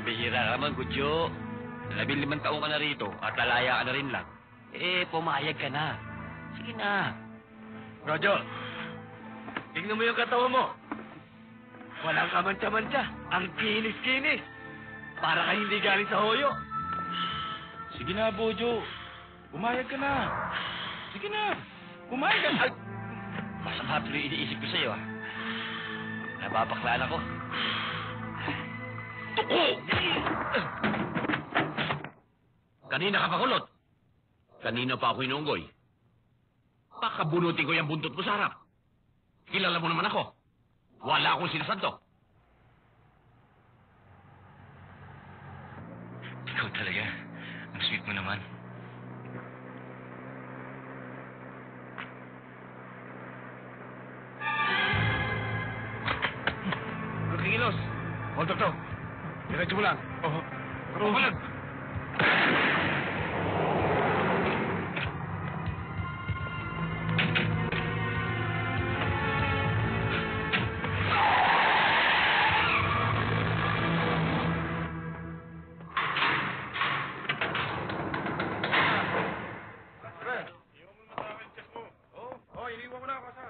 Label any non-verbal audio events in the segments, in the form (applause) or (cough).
Pambihira ka naman, Gudyo. Labing limang taong ka na rito at lalaya ka na rin lang. Eh, pumayag ka na. Sige na. Rojo, tingnan mo yung katawan mo. Walang kamantsa-mantsa. Ang kinis-kinis. Para ka hindi galing sa hoyo. Sige na, Bojo. Pumayag ka na. Sige na. Pumayag ka na. Masama tuloy iniisip ko sa'yo, ah. Nababaklaan ako. Kanina ka pakulot. Kanina pa ako inunggoy. Pakabunutin ko yung buntot mo sa harap. Kilala mo naman ako. Wala akong sinasanto. Ikaw talaga. Ang sweet mo naman. Lukingilos. Hold up to. Diretso mo lang. Oo. Mo lang.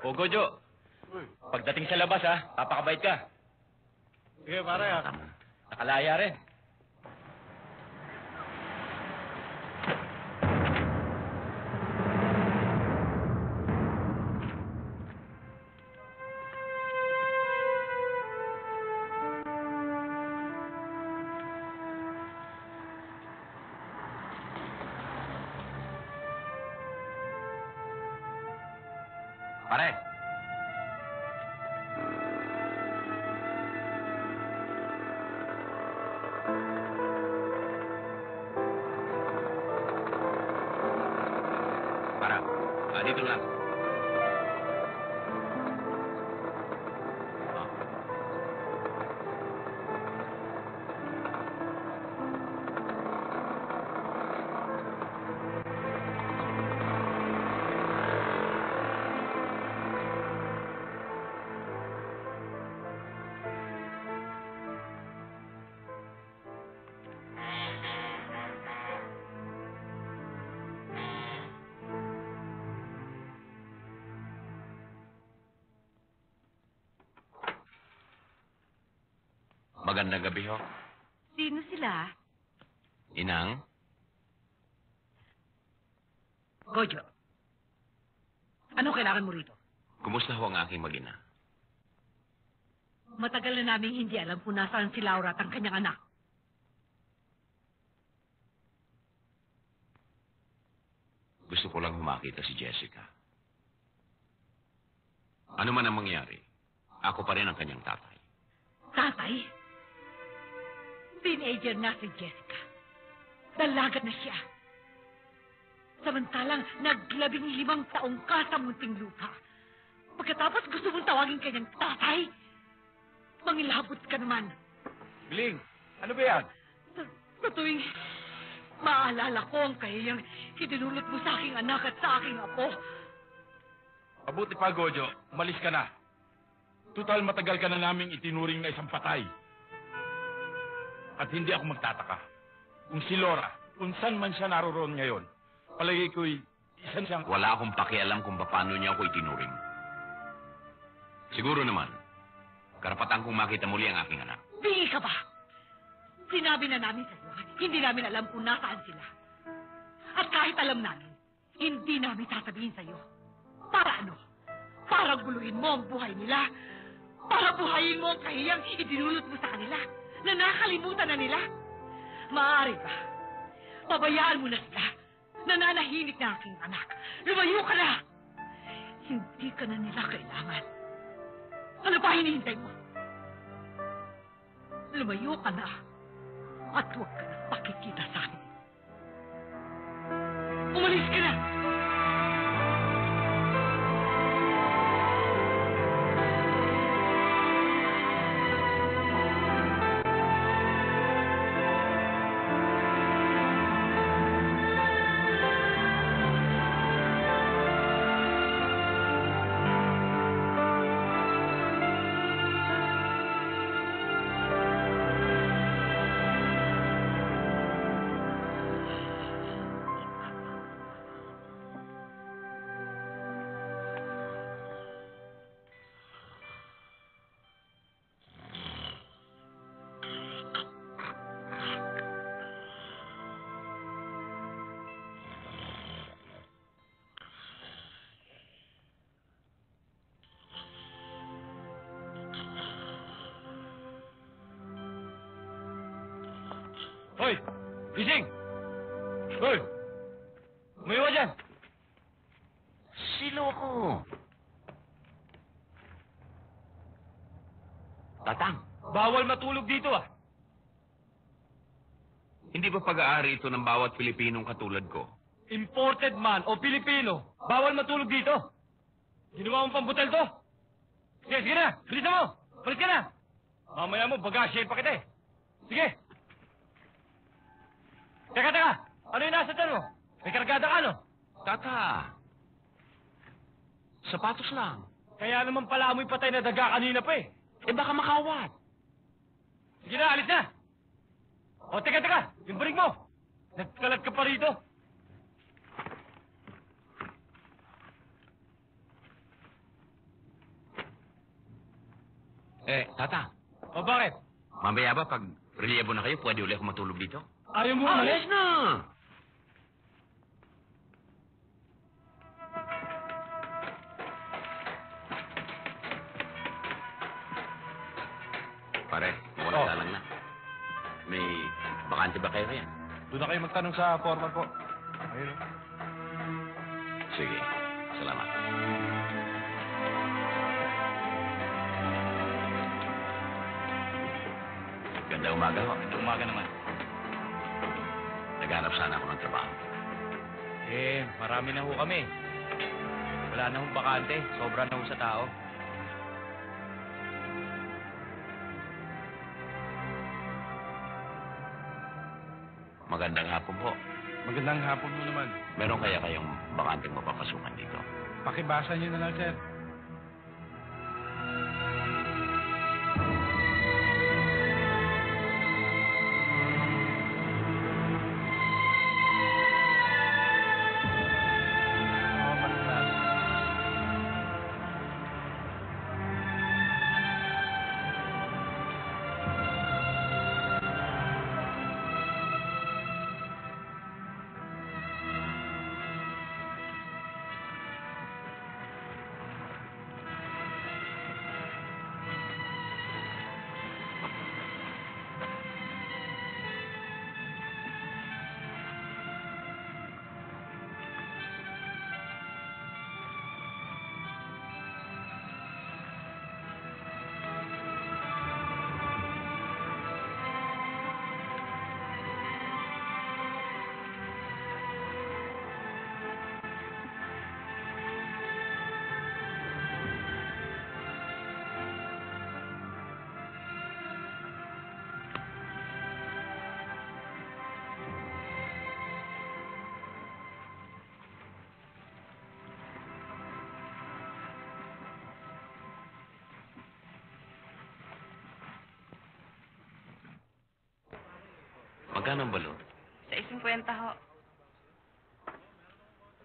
O, Gojo. Pagdating sa labas, ha, papakabait ka. Sige, pare ah. Nakalaya rin. Magandang gabi ho. Sino sila? Inang? Gojo. Ano kailangan mo rito? Kumusta ho ang aking magina? Matagal na namin hindi alam kung nasaan si Laura at ang kanyang anak. Gusto ko lang humakita si Jessica. Ano man ang mangyari, ako pa rin ang kanyang tatay. Tatay? Teenager na si Jessica. Dalaga na siya. Samantalang naglabing limang taong ka sa munting lupa. Pagkatapos gusto mong tawagin kanyang tatay? Mangilabot ka naman. Bling, ano ba yan? Sa, sa tuwing maalala ko ang kahiyang idinulot mo sa aking anak at sa aking apo. Mabuti pa, Gojo. Umalis ka na. Tutal matagal ka na naming itinuring na isang patay. At hindi ako magtataka. Kung si Laura, kung saan man siya naroon ngayon, palagay ko'y isan siyang... Wala akong pakialam kung paano niya ako itinuring. Siguro naman, karapatan kong makita muli ang aking anak. Bingi ka ba? Sinabi na namin sa iyo, hindi namin alam kung nasaan sila. At kahit alam namin, hindi namin sasabihin sa iyo. Para ano? Para guluhin mo ang buhay nila. Para buhayin mo ang kahiyang idinulot mo sa kanila na nakalimutan na nila. Maaari ba? Pabayaan mo na sila. Nananahimik na aking anak. Lumayo ka na! Hindi ka na nila kailangan. Ano pa hinihintay mo? Lumayo ka na. At huwag ka na pakikita sa akin. Umalis ka na! Hoy! Gising! Hoy! Ka dyan! Silo ko. Tatang, Bawal matulog dito ah! hindi ba pag-aari ito ng bawat Pilipinong katulad ko? Imported man o Pilipino, bawal matulog dito! Ginawa mong pambutel to! Sige, sige na! Bilisan mo! Balik ka na! Mamaya mo, bagasya pa kita eh! Sige! Teka, teka! Ano yung nasa tiyan mo? May kargada ka, no? Tata, sapatos lang. Kaya naman pala amoy patay na daga kanina pa eh. Eh baka makawat. Sige na, alis na! O, teka, teka! Yung barig mo! Nagkalat ka pa rito! Eh, Tata, O, bakit? mamaya ba pag relievo na kayo, pwede ulit ako matulog dito? Ayaw mo umalis? na! Pare, mukhang Oh. lang na. May bakante ba kayo kaya? Doon na kayo magtanong sa foreman po. Ayun. oh. Sige, salamat. Ganda umaga ho. Umaga naman. Naghanap sana ako ng trabaho. Eh, marami na ho kami. Wala na hong bakante. Sobra na ho sa tao. Magandang hapon po. Magandang hapon mo naman. Meron kaya kayong bakanteng mapapasukan dito? Pakibasa niyo na lang, sir. Magkano ang balon? Sa 50 ho.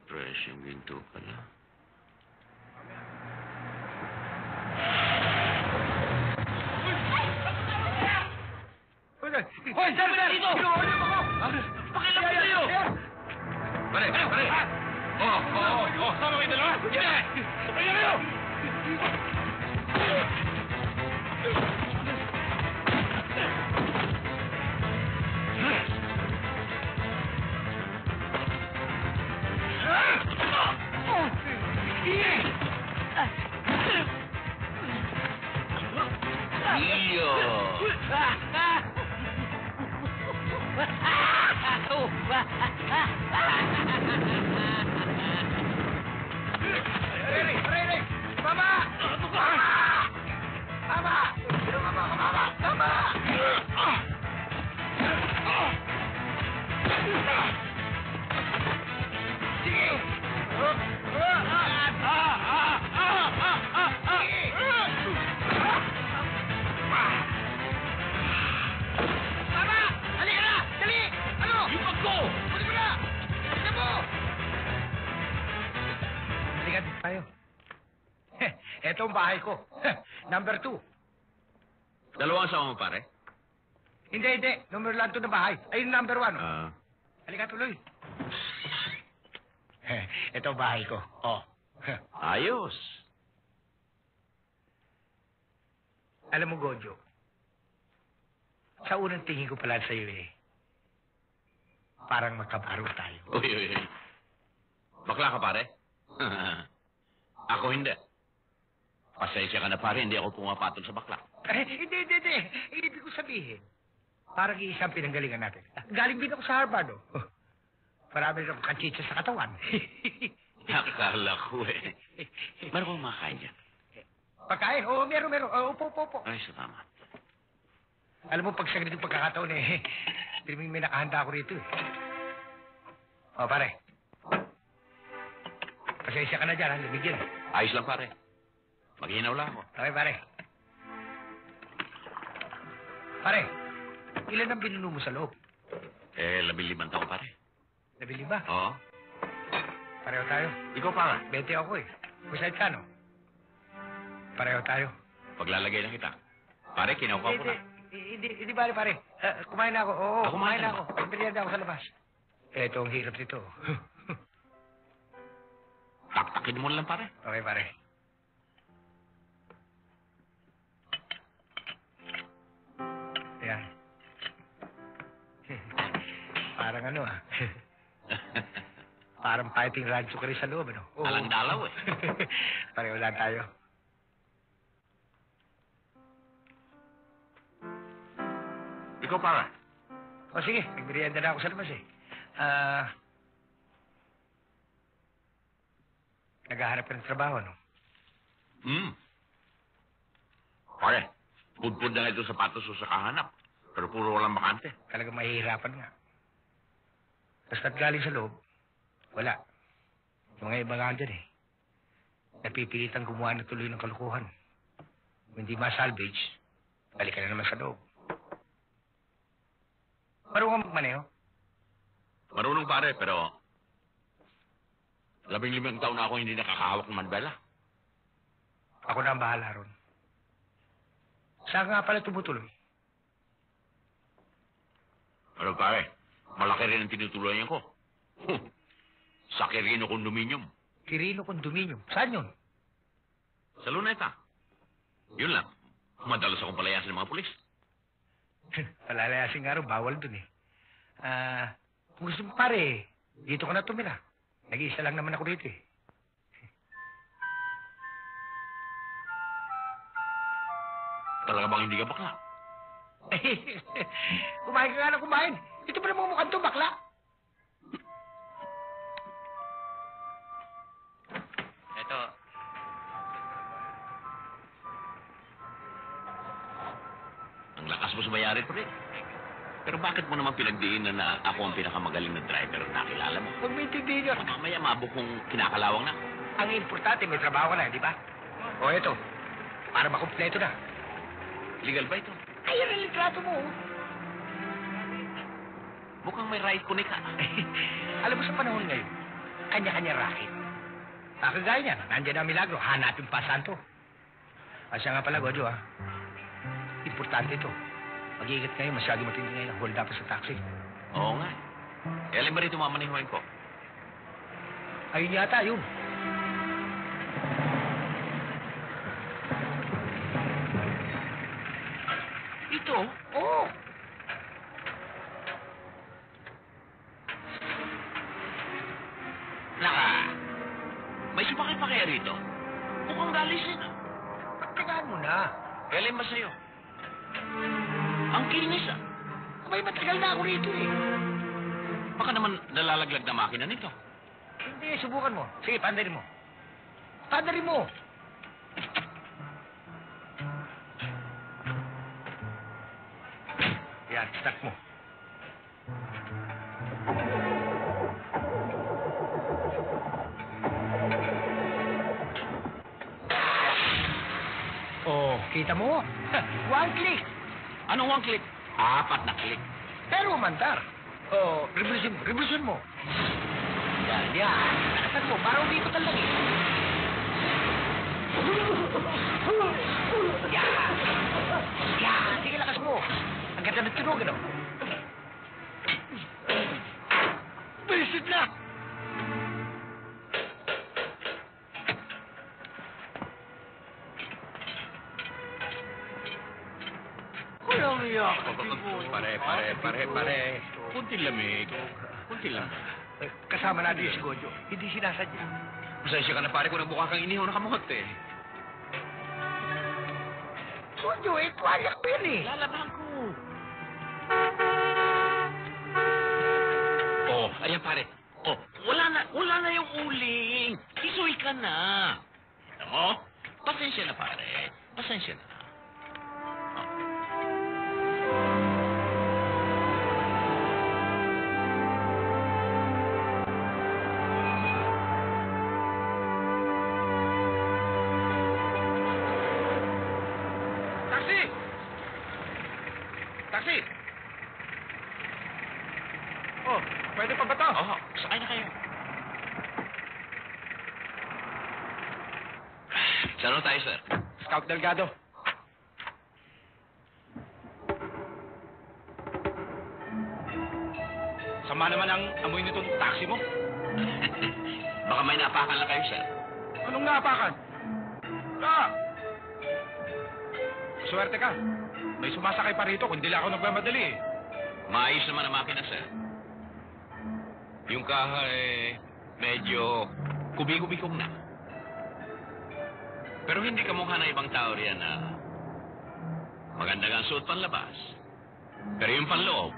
Presyong ginto pala. Hoy, sabi na dito! Pinuhuli mo ko! Pakialam ko sa'yo! Pare, pare, pare! Oh, oh, oh, oh, sama kayo dalawa! Sige! Kaya kayo! Ang bahay ko. (laughs) Number two. Dalawang asawa mo, pare? Hindi, hindi. Number lang to na bahay. Ayun, number one. Ah. Halika tuloy. (laughs) Ito bahay ko. Oh. (laughs) ayos. Alam mo, Gojo, sa unang tingin ko pala sa'yo eh, Parang magkabaro tayo. Uy, uy, uy. Bakla ka, pare? ako hindi. Pasensya ka na, pare. Hindi ako pumapatol sa bakla. Eh, hindi, hindi, hindi. Ibig ko sabihin, parang iisang pinanggalingan natin. Galing din ako sa Harvard, oh. Marami rin akong kanchitsa sa katawan. (laughs) Akala ko eh. Meron kang makain dyan. Pagkain? Oo, meron, meron. Oo, upo, upo, upo. Ay, salamat. Alam mo, pag sa ganitong pagkakataon eh, (laughs) may, may nakahanda ako rito eh. O, pare. Pasensya ka na dyan, ha? Lumigyan. Ayos lang, pare. Maghinaw lang ako. Okay, pare. Pare, ilan ang binuno mo sa loob? Eh, labi limang taon, pare. Nabili ba? Oo. Pareho tayo. Ikaw, pare. 20 ako eh. Kusahit ka, no? Pareho tayo. Paglalagay na kita. Pare, kinukuha ko na. hindi, hindi, bale, pare. Ah, kumain na ako. Oo, Ah, kumain kumain ka na na ako. Ako sa labas. Eto ang hirap nito. (laughs) Taktakin mo lang, pare. okay, pare. Parang ano ah. (laughs) Parang fighting rancho ka rin sa loob, ano? Oo. Alang dalaw eh. (laughs) Pareho lang tayo. Ikaw, pare. O sige, nagmerienda na ako sa labas eh. Ah... naghahanap ka ng trabaho, no? Hmm. Pare, pudpud na nga ito sapatos ko sa kahanap. Pero puro walang bakante. Talagang mahihirapan nga. Basta't galing sa loob, wala. Yung mga iba nga dyan eh. Napipilitan gumawa na tuloy ng kalukuhan. Kung hindi masalvage, balik ka na naman sa loob. Marunong magmaneho? Marunong pare, pero... Labing limang taon na ako hindi nakakahawak ng manbela. Ako na ang bahala ron. Saan nga pala tumutuloy? Pero pare, malaki rin ang tinutuluyan ko. Hmm. Sa Quirino Condominium. Kirino Condominium. Saan yun? Sa Luneta. Yun lang. Madalas akong palayasin ng mga pulis. Palalayasin nga rin, bawal dun eh. Ah, kung gusto mo pare, dito ka na tumira. Nag-iisa lang naman ako dito eh. Talaga bang hindi ka bakla? (laughs) kumain ka nga na kumain. Ito pa naman mukhang to, bakla. Eto, Ang lakas mo sumayari, pre. Pero bakit mo naman pinagdiinan na ako ang pinakamagaling na driver na nakilala mo? Huwag mo intindihin yun. Mamaya mabok kong kinakalawang na. Ang importante, may trabaho ka na, di ba? O ito, para makumpleto na. Legal ba ito? Ayan ang litrato mo. oh. Mukhang may right connect ka. (laughs) Alam mo sa panahon ngayon, kanya-kanya racket. Ah, kagaya niyan, nandiyan ang milagro, hanapin pa santo. Asya nga pala, Gojo, ha? Importante ito. Mag-iingat kayo, masyado matindi ngayon hold up sa taxi. Oo nga. Kailan ba rito mamanihuin ko? Ayun yata, yun. Galisin. ah. Pagtagaan mo na. Kailan ba sa'yo? Ang kinis ah. May matagal na ako rito eh. Baka naman nalalaglag na makina nito. Hindi, subukan mo. Sige, pandarin mo. Pandarin mo. Yan, start mo. Kita mo? (laughs) One click. Anong one click? Apat na click. Pero umandar. Oh, revolution mo, revolution mo. Yan, yan. Nakatan mo, para umikot ang langit. Yan. Yan, sige lakas mo. Ang ganda ng tunog, ano? Bisit na! Iyak. Pare, pare, pare, pare. Kunting lamig. Kunti lang. Eh, kasama natin si Gojo. Hindi sinasadya. Pasensya ka na pare kung nagmukha kang inihaw na kamuhat eh. Gojo, eh, tuwalya ko yan eh. Lalabahan ko. Oh, ayan pare. Oh, wala na, wala na yung uling. Isuy ka na. Alam mo? Pasensya na pare. Pasensya na. Delgado. Sama naman ang amoy nitong taxi mo. (laughs) Baka may napakan lang kayo, sir. Anong naapakan? Ah! Swerte ka. May sumasakay pa rito kung di lang ako nagmamadali eh. Maayos naman ang makina, sir. Yung kaha, eh, medyo kubi-kubikong na. Pero hindi ka mukha na ibang tao riyan na maganda ang suot panlabas. Pero yung panloob,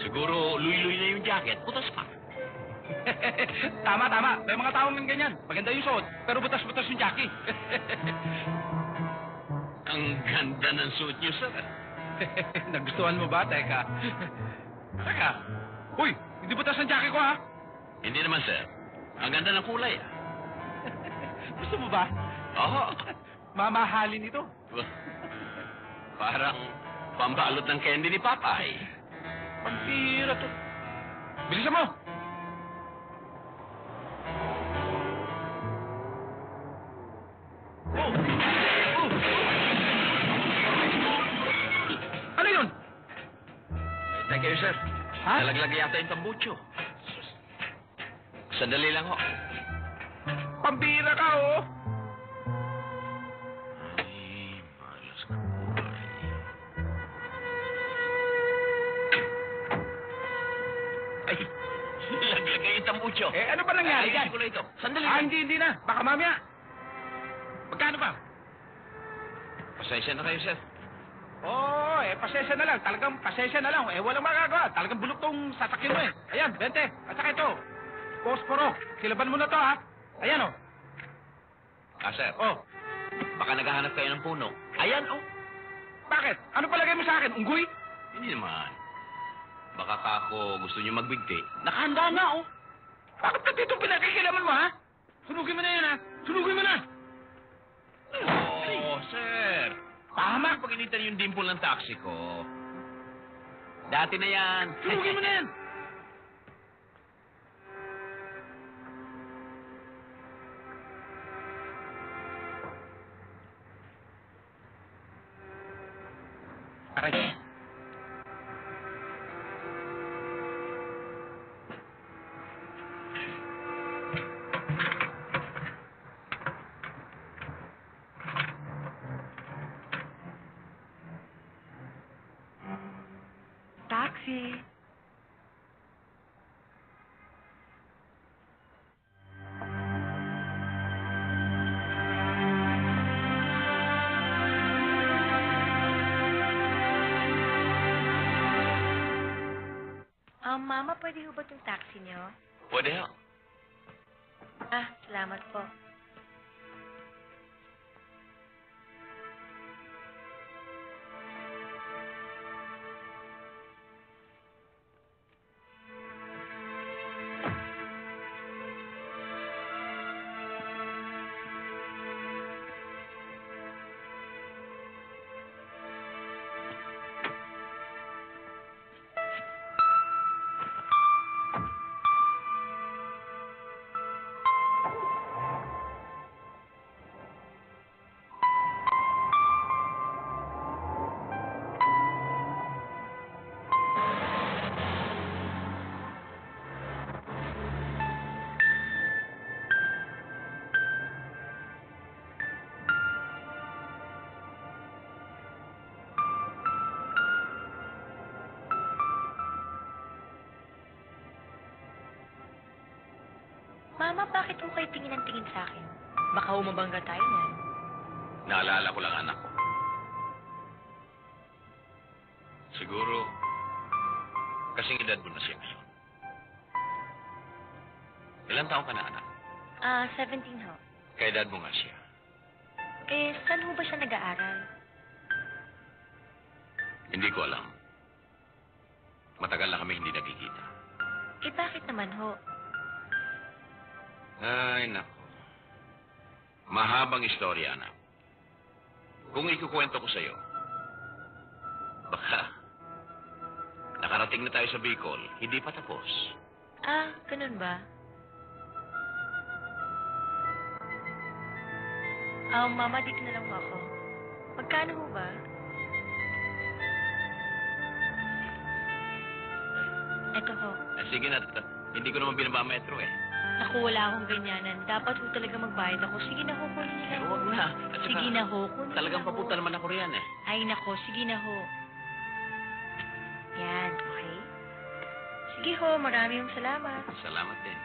siguro luy-luy na yung jacket, putas pa. (laughs) tama, tama. May mga taong ganyan. Maganda yung suot, pero butas-butas yung jockey. (laughs) Ang ganda ng suit niyo, sir. (laughs) Nagustuhan mo ba? Teka. Teka. Uy, hindi butas ang jacket ko ha? Hindi naman, sir. Ang ganda ng kulay, ah. Gusto mo ba? Oo. (laughs) Mamahalin ito. (laughs) Parang pambalot ng candy ni Papay. Pampira to. Bilisan mo! Oh! Oh! Ano yun? Thank you, sir. Ha? Nalaglag yata yung tambucho. Sandali lang ho. Pambira ka, oh! Tambucho. Eh, ano ba nangyari Ay, dyan? ko na ito. Sandali Ah, lang. hindi, hindi na. Baka mamaya. Magkano ba? Pasensya na kayo, sir. Oo, oh, eh, pasensya na lang. Talagang pasensya na lang. Eh, walang magagawa. Talagang bulok tong sasakyan mo eh. Ayan, 20. At saka ito. Posporo. Silaban mo na to, ha? Ayan, oh. Ah, sir. Oh, Baka naghahanap kayo ng puno. Ayan, oh. bakit? Ano palagay mo sa akin? Unggoy? Hindi naman. Baka ka ako gusto niyo magbigti. Nakahanda na, oh. Bakit ka dito pinakikilaman mo, ha? Sunugin mo na yan, ha? Sunugin mo na! Oh, sir. Tama pag initan yung dimple ng taxi ko. Dati na yan. Sunugin mo na yan! Aray. Pwede ho ba itong taxi niyo? Pwede ho. Ah, salamat po. Mama, bakit ho kayo tingin ng tingin sa akin? Baka umabangga tayo niyan. Naalala ko lang anak ko. Siguro, kasing edad mo na siya ngayon. Ilan taon ka na, anak? Ah, 17 ho. Kaedad mo nga siya. Eh, saan ho ba siya nag-aaral? Hindi ko alam. Matagal na kami hindi nagkikita. Eh, bakit naman ho? Ay, nako. Mahabang istorya, anak. Kung ikukwento ko sa'yo, baka nakarating na tayo sa Bicol, hindi pa tapos. Ah, ganun ba? Ah, mama, dito na lang ako. Magkano ho ba? Eto ho. Eh, sige na, hindi ko naman binabametro eh. Naku, wala akong ganyanan. Dapat ho talaga magbayad ako. Sige na ho, kunin niyo lang. Pero ho. wag na. At saka, Sige na ho, kunin Talagang niyo na ho. papunta naman ako riyan eh. Ay, nako, sige na ho. Yan, okay? Sige ho, maraming salamat. Salamat din.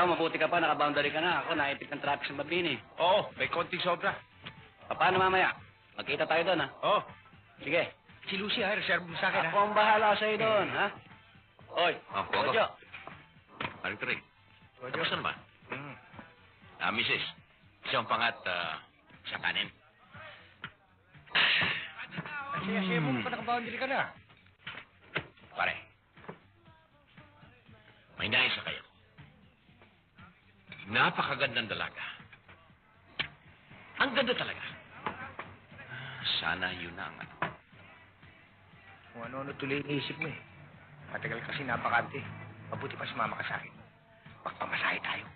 Ikaw, mabuti ka pa, nakaboundary ka na. Ako, naipit ng traffic sa Mabini. Oo, may konting sobra. Paano mamaya? Magkita tayo doon, ha? Oo. Sige. Si Lucy, ha? Reserve mo sa akin, Ako ha? ang bahala sa'yo doon, ha? Oy, Oh, Pogo. Jojo. Aling Turing. Jojo. Kamusta naman? Mm. Ah, Mrs. Isang pangat, ah, isang kanin. Ang saya-saya mo pa nakaboundary ka na. Pare. May nais sa kayo. Napakagandang dalaga. Ang ganda talaga. Sana yun na ang ano. Kung ano-ano tuloy iniisip mo, eh. Matagal kasi napakante. Mabuti pa sumama ka sa akin. Pagpamasahe tayo.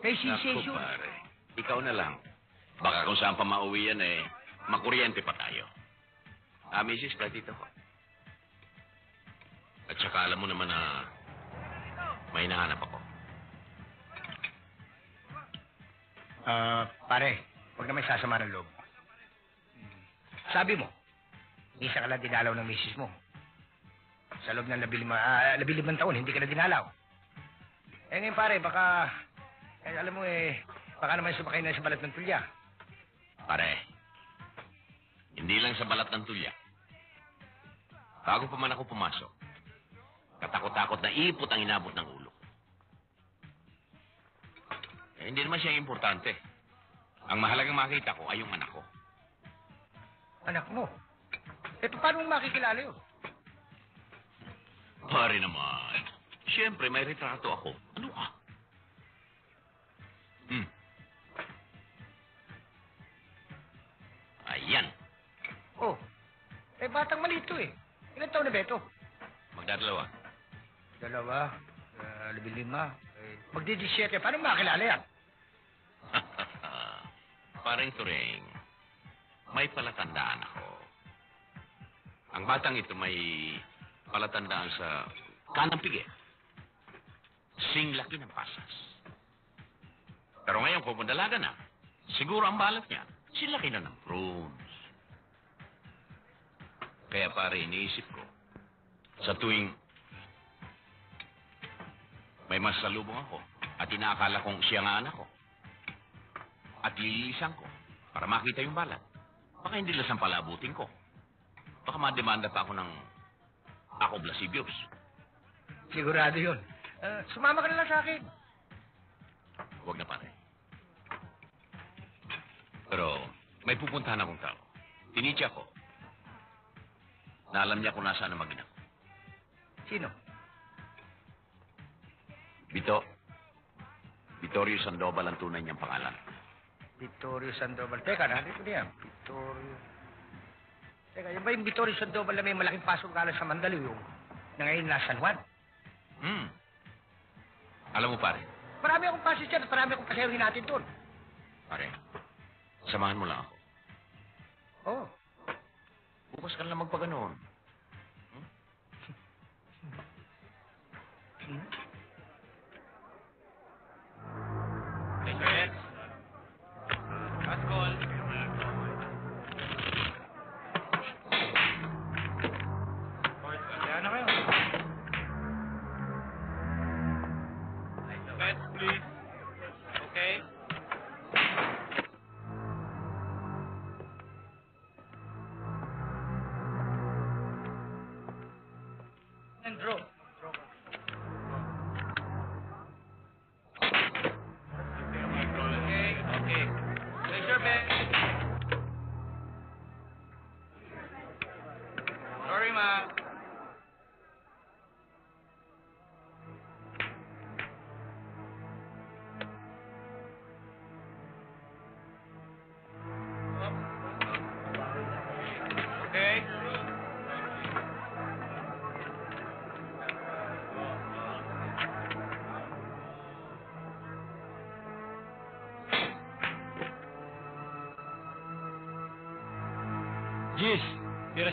May Naku, sensation. pare. Ikaw na lang. Baka kung saan pa mauwi yan eh, makuryente pa tayo. Ah, ka dito ko. At saka alam mo naman na may hinahanap ako. Ah, pare, huwag na may sasama ng loob. Sabi mo, isa ka lang dinalaw ng misis mo. Sa loob ng labilima, ah, labilimang taon, hindi ka na dinalaw. Eh ngayon pare, baka, eh, alam mo eh, baka naman sumakay na sa balat ng tulya. Pare, hindi lang sa balat ng tulya. Bago pa man ako pumasok, katakot-takot na ipot ang inabot ng ulo. Eh, hindi naman siya importante. Ang mahalagang makita ko ay yung anak ko. Anak mo. Eh, paano mo makikilala yun? Pare naman. Siyempre, may retrato ako. Ano ka? Hmm. Ayan. Oh, eh, batang malito eh. Ilan taon na ba ito? Magdadalawa. Dalawa, uh, labi lima. Eh, magdi-disyete. Paano makilala yan? (laughs) Parang turing, may palatandaan ako. Ang batang ito may palatandaan sa kanang pigi. Sing laki ng pasas. Pero ngayon, kung dalaga na, siguro ang balat niya, silaki na ng prunes. Kaya pare, iniisip ko, sa tuwing may masalubong ako at inaakala kong siya nga anak ko, at lililisan ko para makita yung balat. Baka hindi lasang palabutin ko. Baka mademanda pa ako ng ako Blasibios. Sigurado yun. Eh, sumama ka na lang sa akin. Huwag na pare. Pero may pupuntahan akong tao. Tinitya ko. Na alam niya kung nasaan ang magina. Sino? Bito. Vittorio Sandoval ang tunay niyang pangalan. Vittorio Sandoval. Teka, nandito na yan. Vittorio. Teka, yan ba yung Vittorio Sandoval na may malaking pasok galang sa Mandaluyong na ngayon nasa San Juan? Hmm. Alam mo pare, Marami akong pasis dyan at marami akong pasayahin natin doon. pare, samahan mo lang ako. Oh, Bukas ka na lang magpaganoon. draw. man.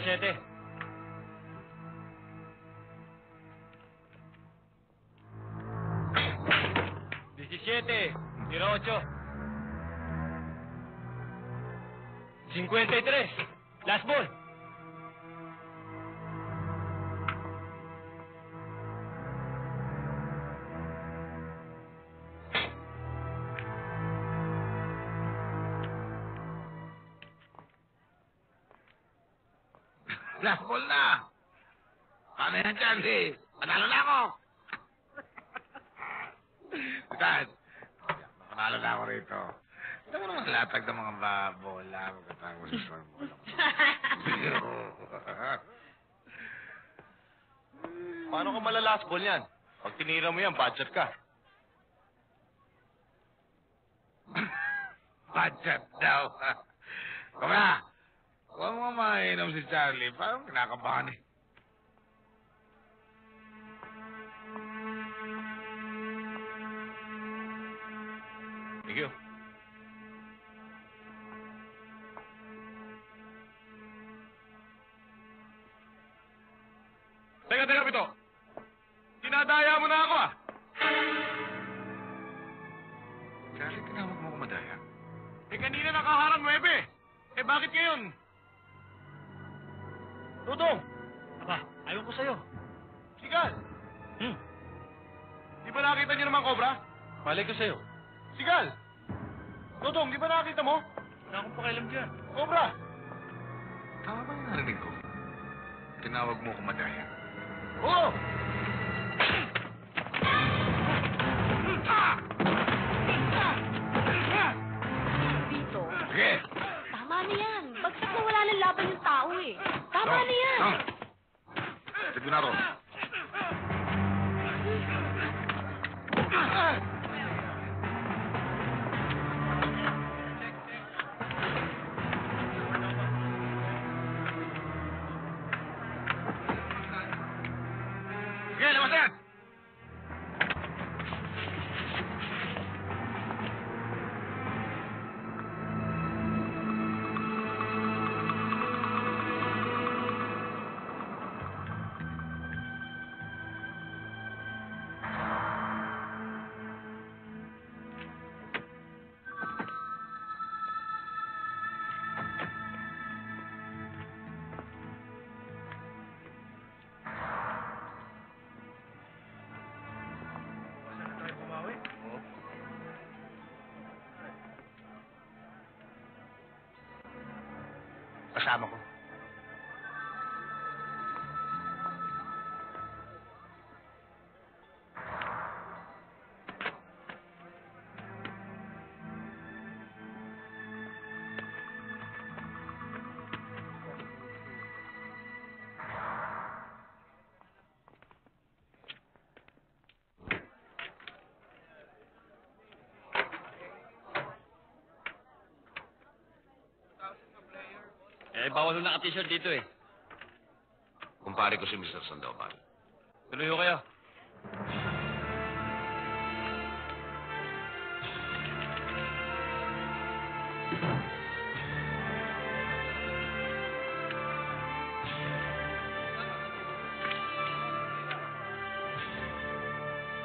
Tira 7. Diecisiete, tira 8. 53, last ball. Last ball na. Paano yan, Charlie? Panalo na ako. (laughs) Dad, panalo na ako rito. Ito mo naman latag ng mga ba- bola. Magkatapos sa score bola. (laughs) Paano ka malalas ball yan? Pag tinira mo yan, budget ka. (laughs) Budget daw. Kaya, huwag mo mainom si Charlie. Parang kinakabahan eh. Thank you. Teka, teka, Pito. Tinadaya mo na ako ah. Charlie, tinawag mo ko madaya. Eh, kanina nakaharang 9. Eh, bakit ngayon? Dudong! Aba, ayaw ko sa'yo. Sigal! Hmm, Di ba nakita niyo naman, Cobra? malay ko sa'yo. Sigal! Dodong, di ba nakita mo? Wala akong pakialam dyan. Cobra! Tama ba yung narinig ko? Tinawag mo ko madaya. Oo! Na wala ng laban yung tao eh. Tama na yan. Sige na ro. Bawal na naka-t-shirt dito eh. Kumpare ko si Mr. Sandoval. Tuloy ho kayo.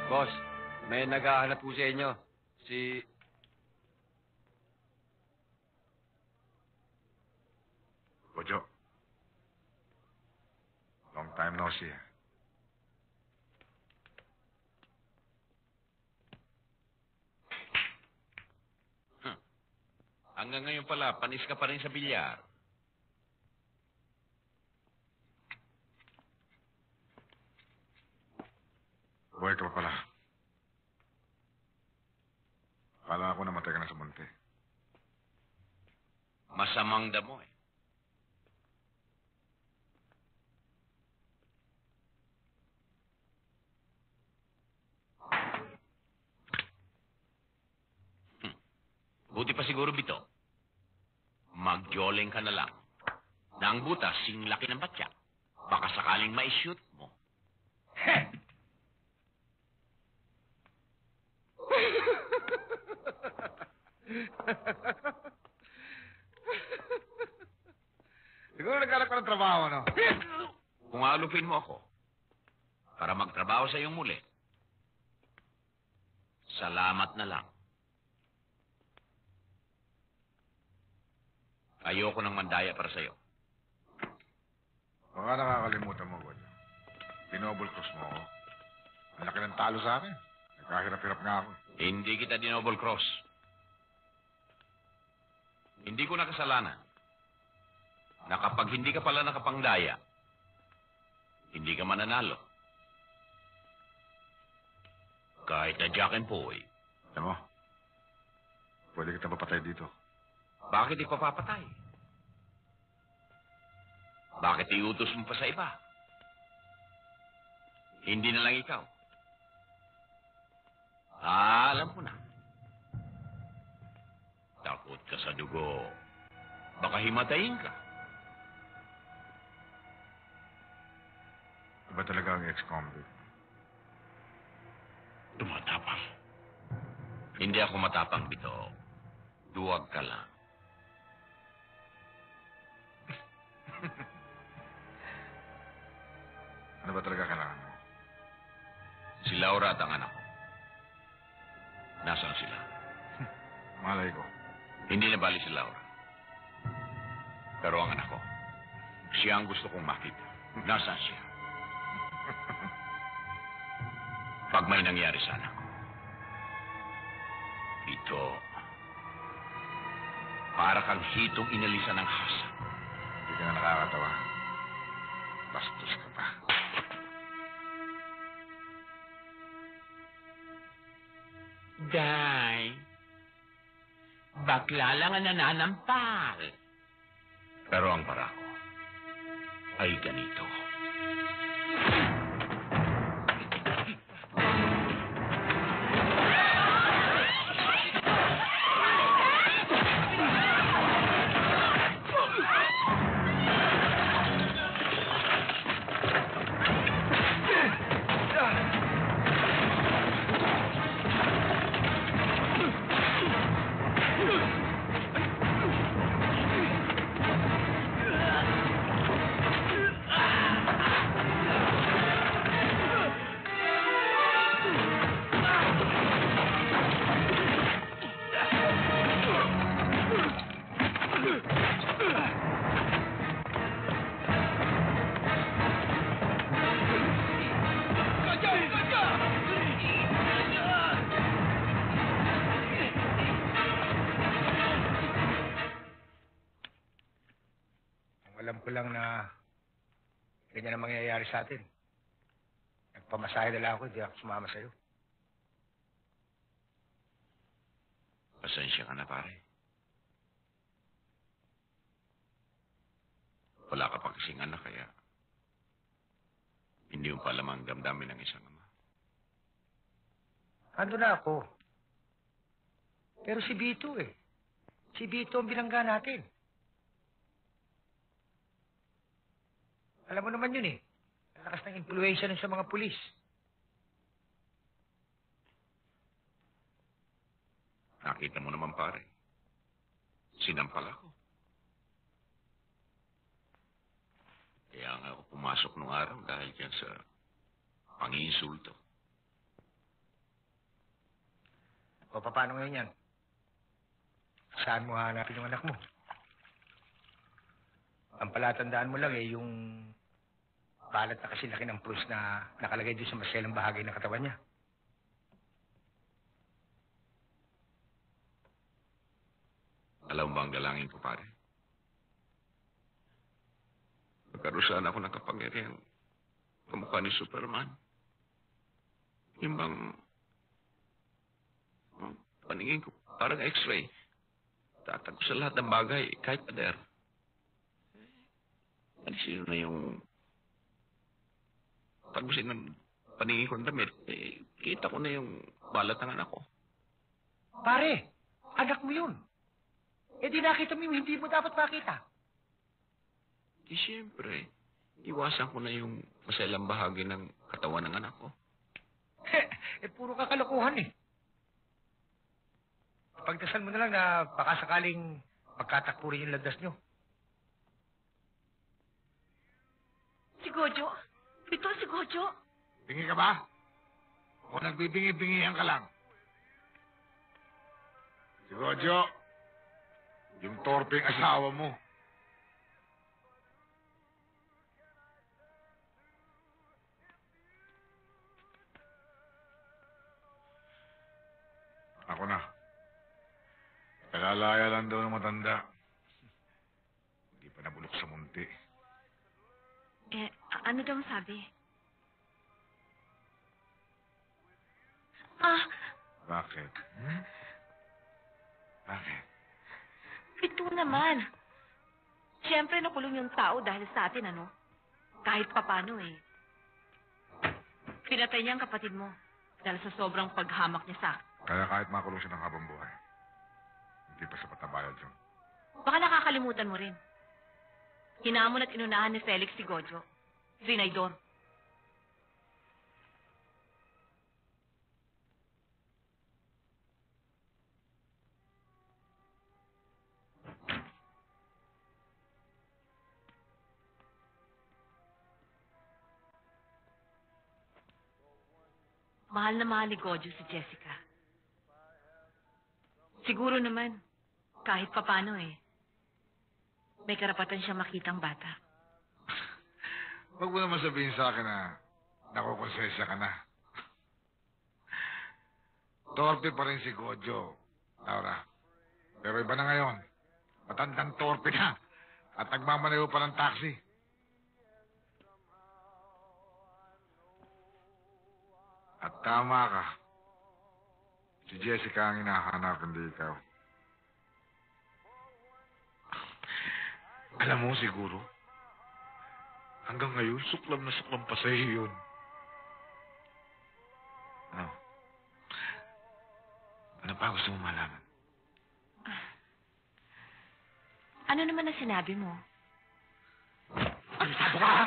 Boss, may naghahanap po sa inyo. Si... Ojo. Long time no see. Huh. Hanggang ngayon pala, panis ka pa rin sa bilyar. Buhay ka pa pala. Kala ako namatay ka na sa munti. Masamang damo eh. Buti pa siguro, Bito. Magyoleng ka na lang. Na ang butas, sing laki ng batya. Baka sakaling ma-shoot mo. (laughs) Siguro nagkaroon ka ng trabaho, no? Kung alupin mo ako para magtrabaho sa iyong muli, salamat na lang. Ayoko ng mandaya para sa'yo. Baka nakakalimutan mo, Goyo. Pinobol cross mo ako. Ang laki ng talo sa akin. Nagkahirap-hirap nga ako. Hindi kita dinouble cross. Hindi ko nakasalanan na kapag hindi ka pala nakapangdaya, hindi ka mananalo. Kahit na Jack and Poy, Alam mo, pwede kita mapatay dito. Bakit ipapapatay? Bakit iutos mo pa sa iba? Hindi na lang ikaw. Ah, alam ko na. Takot ka sa dugo. Baka himatayin ka. Iba talaga ang ex-convict. Tumatapang. Hindi ako matapang, Bito. Duwag ka lang. Ano ba talaga kailangan mo? Si Laura at ang anak ko. Nasaan sila? (laughs) Malay ko. Hindi na bali si Laura. Pero ang anak ko, siya ang gusto kong makita. Nasaan siya? (laughs) Pag may nangyari sa anak ko, ito, para kang hitong inalisan ng hasa. Ka na nakakatawa. Bastos ka pa. Day, bakla lang ang nananampal. Pero ang barako ay ganito. Mangyayari sa atin. Nagpamasahe na lang ako, hindi ako sumama sa'yo. Pasensya ka na, pare. Wala ka pa kasing anak, kaya hindi mo pa lamang damdamin ng isang ama. Ando na ako. Pero si Bito eh. Si Bito ang binangga natin. Alam mo naman yun eh. Lakas ng impluensya nun sa mga pulis. Nakita mo naman, pare. Sinampal ako. Kaya nga ako pumasok nung araw dahil dyan sa panginsulto. O paano ngayon yan? Saan mo hanapin yung anak mo? Ang palatandaan mo lang eh, yung balat na kasi laki ng plus na nakalagay doon sa maselang bahagi ng katawan niya. Alam mo ba ang dalangin ko, pare? Magkaroon sana ako ng kapangyarihan. Kamukha ni Superman. Yung bang... ang paningin ko, parang x-ray. Nagtatago sa lahat ng bagay, kahit pader. Ano sino na yung tagusin ng paningin ko ng damit, eh, kita ko na yung balat ng anak ko. Pare, anak mo yun. Eh di nakita mo yung hindi mo dapat makita. Di siyempre, iwasan ko na yung maselang bahagi ng katawan ng anak ko. (laughs) eh, puro kakalokohan eh. Pagdasal mo na lang na baka sakaling magkatakpo rin yung landas nyo. Si Gojo? Ito si Gojo? Bingi ka ba? O nagbibingi-bingihan ka lang? Si Gojo, yung torping asawa mo. Ako na. Nalalaya lang daw ng matanda. Hindi pa nabulok sa munti. Eh, ano daw sabi? Ah, Bakit? Hmm? Bakit? ito naman. Siyempre, nakulong yung tao dahil sa atin, ano? Kahit papano, eh. Pinatay niya ang kapatid mo dahil sa sobrang paghamak niya sa. Kaya kahit makulong siya ng habang buhay, hindi pa sapat na bayad yun. Baka nakakalimutan mo rin. Hinamon at inunahan ni Felix si Gojo. Rinaydor. Mahal na mahal ni Gojo si Jessica. Siguro naman, kahit papano eh, may karapatan siya makitang bata. Huwag mo naman sabihin sa akin na nakukonsensya ka na. Torpe pa rin si Gojo, Laura. Pero iba na ngayon. Matandang torpe na. At nagmamaneho pa ng taxi. At tama ka. Si Jessica ang hinahanap, hindi ikaw. Alam mo siguro, hanggang ngayon, suklam na suklam pa sa'yo yun. Ano? Ano pa gusto mo malaman? Ano naman ang sinabi mo? Interesado ka, ha?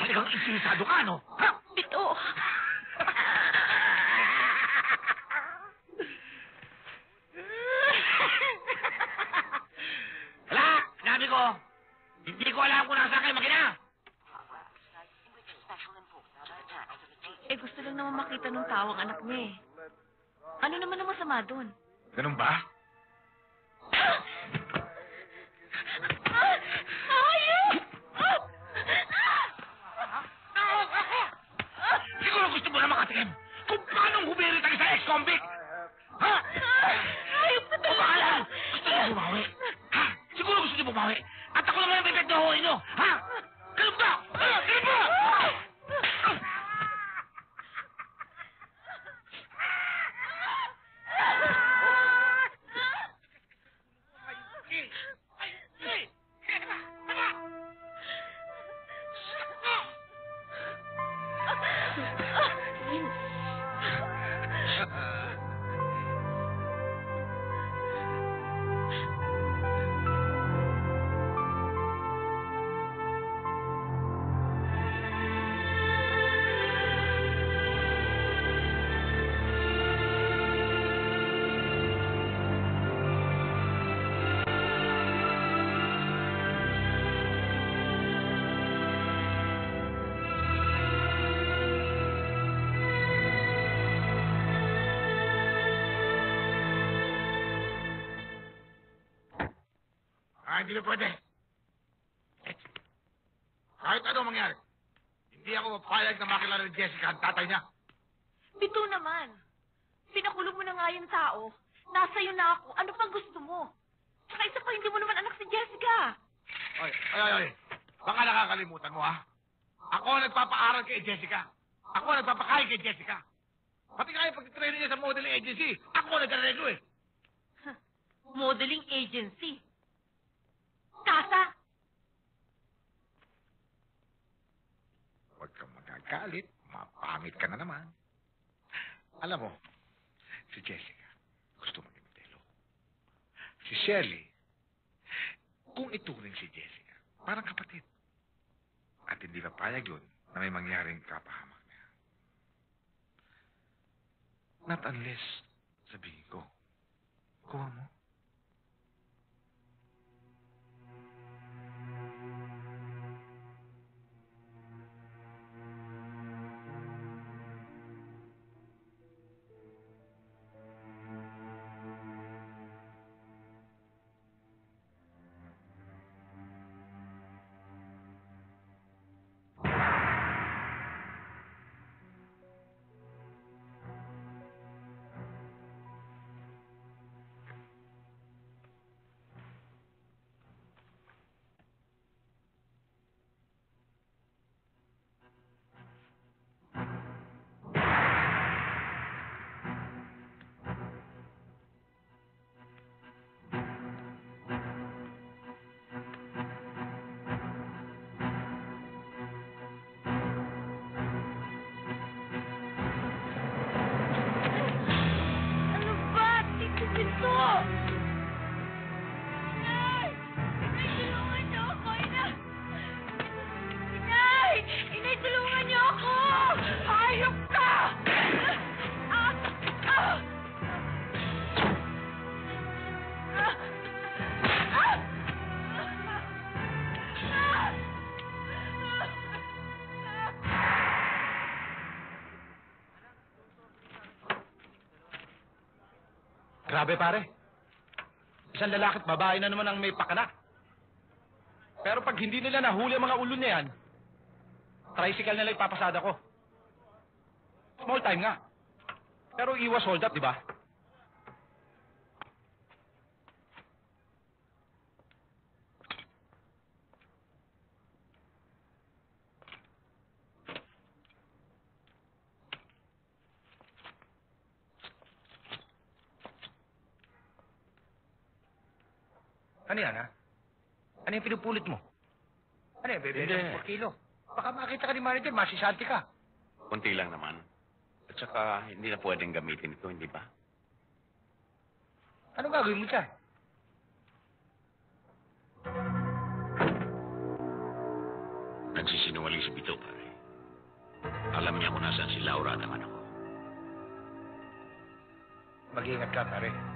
Talagang interesado ka, no? Ha? Ito! Ko! Hindi ko alam kung nasa kayo makina! Eh, gusto lang naman makita ng tawang anak niya eh. Ano naman ang masama doon? Ganun ba? Siguro gusto mo na makatikim kung paano humirit ang isang ex-convict! Ha? O baka lang, gusto niyo bumawi? Ha? Siguro gusto niyo bumawi? At ako naman ang pipektuhoy niyo? Ha? Ah, hindi na pwede. Eh, Kahit ano mangyari, hindi ako mapayag na makilala ni Jessica ang tatay niya. Ito naman. Pinakulong mo na nga yung tao. Nasa iyo na ako. Ano pang gusto mo? Tsaka isa pa, hindi mo naman anak si Jessica. Oy, oy, oy, oy. Baka nakakalimutan mo, ha? Ako ang nagpapaaral kay Jessica. Ako ang nagpapakain kay Jessica. Pati kaya pag-training niya sa modeling agency, ako ang nag-areglo eh. modeling agency. Kasa! Huwag kang magagalit. Mapangit ka na naman. Alam mo, si Jessica, gusto maging modelo. Si Shelley, kung ituring si Jessica, parang kapatid. At hindi papayag yun na may mangyaring kapahamak niya. Not unless, sabihin ko, kuha mo. Grabe pare. Isang lalaki at babae na naman ang may pakana. Pero pag hindi nila nahuli ang mga ulo na yan, tricycle na lang ipapasada ko. Small time nga. Pero iwas hold up, di ba? Ano yan, ha? Ano yung pinupulot mo? Ano bebe? Hindi. Per kilo. Baka makita ka ni manager, masisanti ka. Kunti lang naman. At saka, hindi na pwedeng gamitin ito, hindi ba? Ano gagawin mo dyan? Nagsisinungaling si Bito, pare. Alam niya kung nasaan si Laura at ang anak ko. Mag-iingat ka, pare.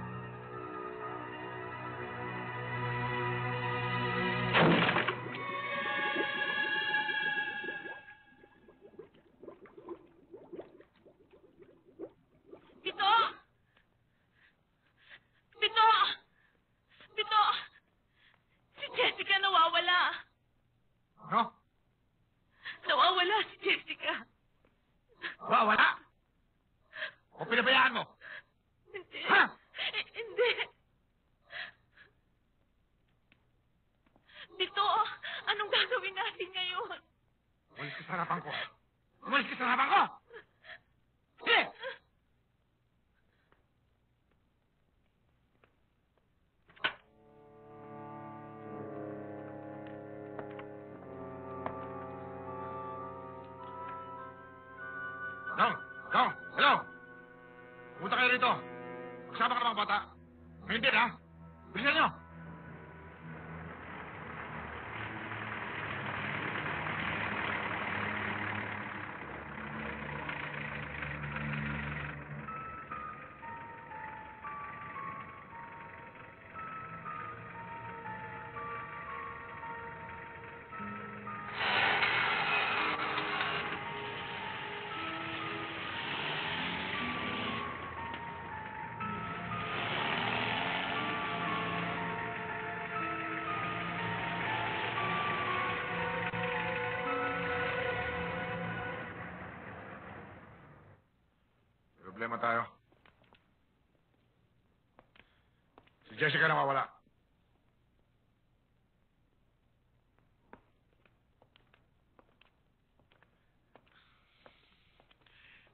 Jessica nawawala.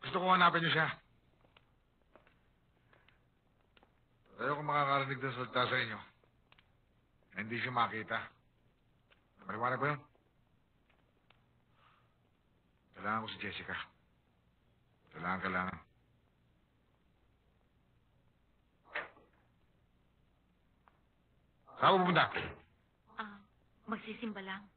Gusto ko hanapin niyo siya. Tayo kung makakarinig ng salita sa inyo. Hindi siya makita. Maliwanag ba yun? Kailangan ko si Jessica. Kailangan, kailangan. Saan mo pupunta? Ah, magsisimba lang.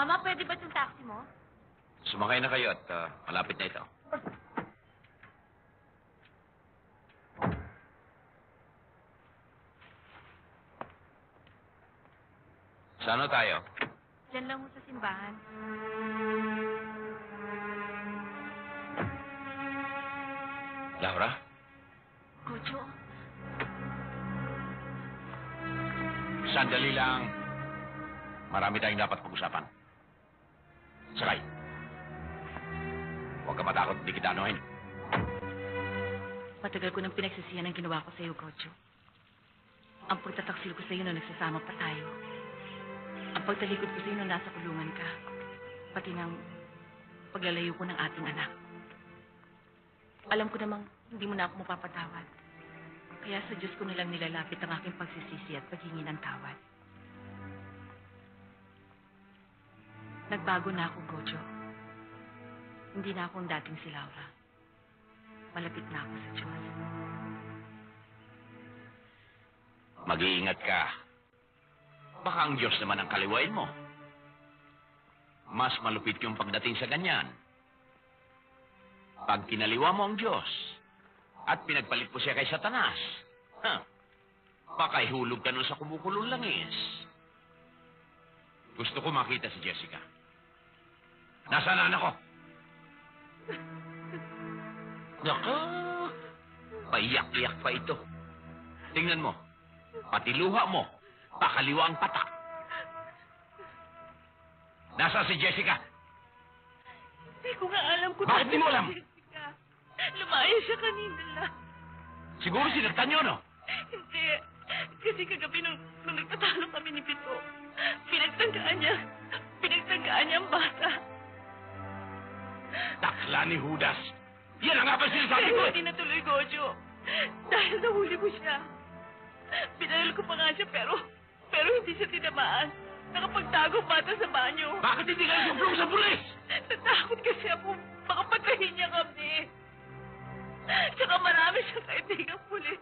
Mama, pwede ba yung taxi mo? Sumakay na kayo at ah, malapit na ito. Saan na tayo? Diyan lang mo sa simbahan. Laura? Gojo, Sandali lang. Marami tayong dapat pag-usapan. Sakay. Huwag ka matakot, hindi kita anuhin. matagal ko nang pinagsisihan ang ginawa ko sa iyo, Gojo. Ang pagtataksil ko sa iyo nung nagsasama pa tayo. Ang pagtalikod ko sa iyo nung nasa kulungan ka. Pati ng paglalayo ko ng ating anak. Alam ko namang hindi mo na ako mapapatawad. Kaya sa Diyos ko nilang nilalapit ang aking pagsisisi at paghingi ng tawad. Nagbago na ako, Gojo. Hindi na ako ang dating si Laura. Malapit na ako sa Diyos. Mag-iingat ka. Baka ang Diyos naman ang kaliwain mo. Mas malupit yung pagdating sa ganyan. Pag kinaliwa mo ang Diyos at pinagpalit mo siya kay Satanas, ha, baka ihulog ka nun sa kumukulong langis. Gusto ko makita si Jessica. Nasaan anak ko? Naka, paiyak-iyak pa ito. Tingnan mo, pati luha mo, pakaliwa ang patak. Nasa si Jessica? Hindi ko nga alam kung Bakit di mo alam? Jessica. Lumayo siya kanina lang. Siguro sinaktan niyo, no? Hindi. Kasi kagabi nung, nung nagtatalo kami ni Pito, pinagtanggaan niya, pinagtanggaan niya ang bata. Takla ni Judas. Yan ang nga ba sinasabi ko? Hindi natuloy, Gojo. Dahil nahuli mo siya. Pinahal ko pa nga siya, pero, pero hindi siya tinamaan. Nakapagtago bata sa banyo. Bakit hindi kayo suplong sa pulis? Natakot kasi ako, baka patayin niya kami. Tsaka marami siyang kaibigang pulis.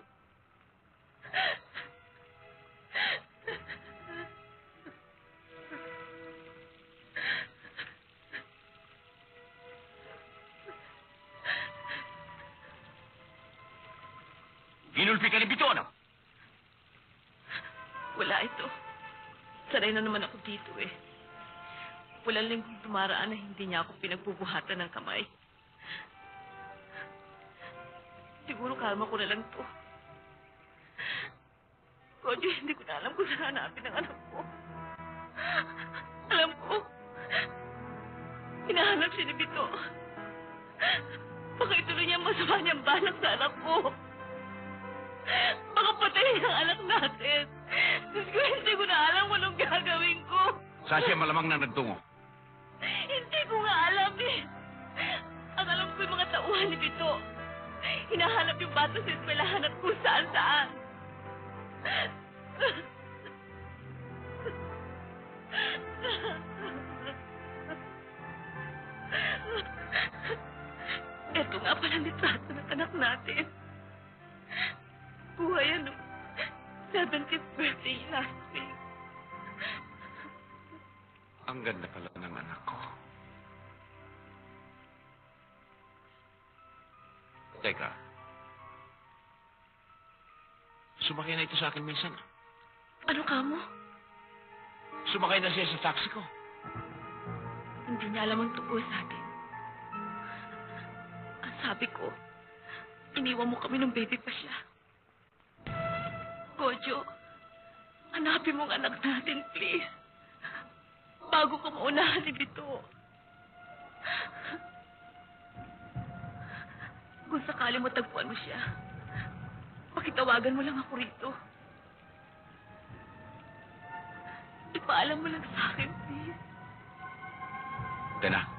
Ginulpi ka ni Bito, no? Wala ito. Sanay na naman ako dito eh. Walang linggong dumaraan na hindi niya ako pinagbubuhatan ng kamay. Siguro karma ko na lang to. Kodyo, hindi ko na alam kung saan hanapin ang anak ko. Alam ko, hinahanap siya ni Bito. Baka ituloy niya masama niyang balak sa anak ko. Baka patayin ang anak natin. Diyos ko, hindi ko na alam kung anong gagawin ko. Saan siya malamang na nagtungo? Hindi ko nga alam eh. Ang alam ko yung mga tauhan ni Pito. Hinahanap yung bata sa eskwelahan at kung saan saan. Ito nga pala litrato ng anak natin. Buhay ano. 70th birthday last week. Ang ganda pala ng anak ko. Teka. Sumakay na ito sa akin minsan. ah. Ano ka mo? Sumakay na siya sa taxi ko. Hindi niya alam ang tungkol sa atin. Ang sabi ko, iniwan mo kami nung baby pa siya. Gojo, Hanapin mo ang anak natin, please. Bago ka maunahan ni Bito. Kung sakali mo tagpuan mo siya, pakitawagan mo lang ako rito. Ipaalam mo lang sa akin, please. Tena.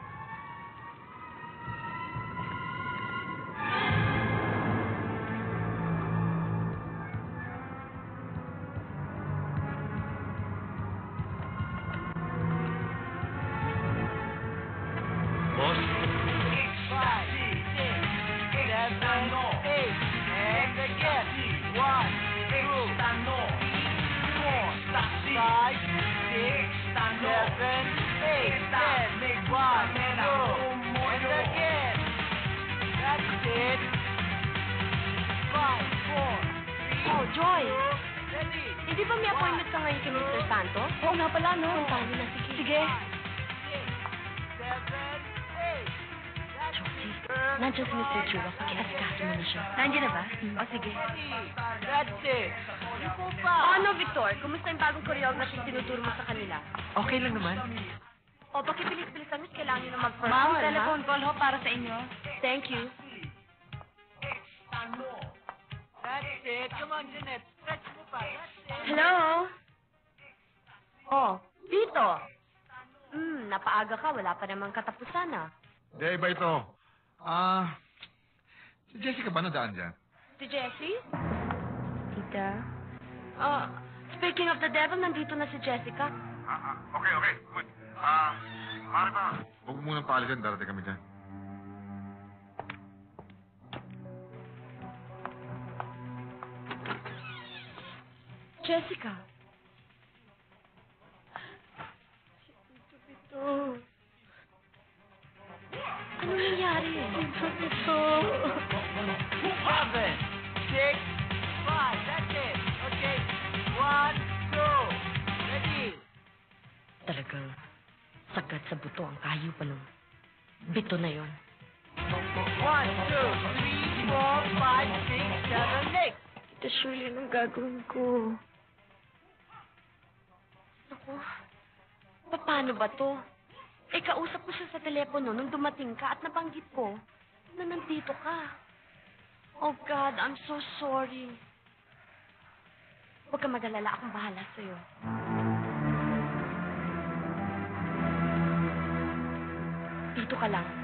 Wala pa namang katapusan, ah. Hindi, iba ito. Ah, si Jessica ba nadaan dyan? Si Jessie? Tita? Oh, speaking of the devil, nandito na si Jessica. Ah, okay, okay. Good. Ah, pare ba? Huwag mo munang paalisan, darating kami dyan. Jessica? Bito na yon. Ito, Shirley, anong gagawin ko? Naku, paano ba to? Eh, kausap ko siya sa telepono nung dumating ka at nabanggit ko na nandito ka. Oh, God, I'm so sorry. Huwag ka mag-alala, akong bahala sa'yo. Dito ka lang.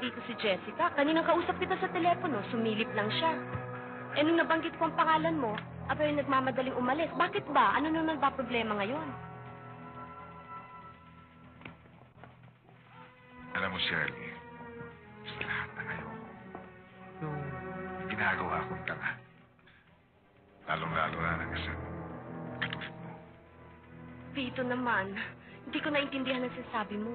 Dito si Jessica. Kaninang kausap kita sa telepono, sumilip lang siya. Eh, nung nabanggit ko ang pangalan mo, abay, nagmamadaling umalis. Bakit ba? Ano naman ba problema ngayon? Alam mo, Shirley, sa lahat na ngayon, yung ginagawa kong tanga, lalong-lalo na ng isang katulad mo. Pito naman, hindi ko naintindihan ang sinasabi mo.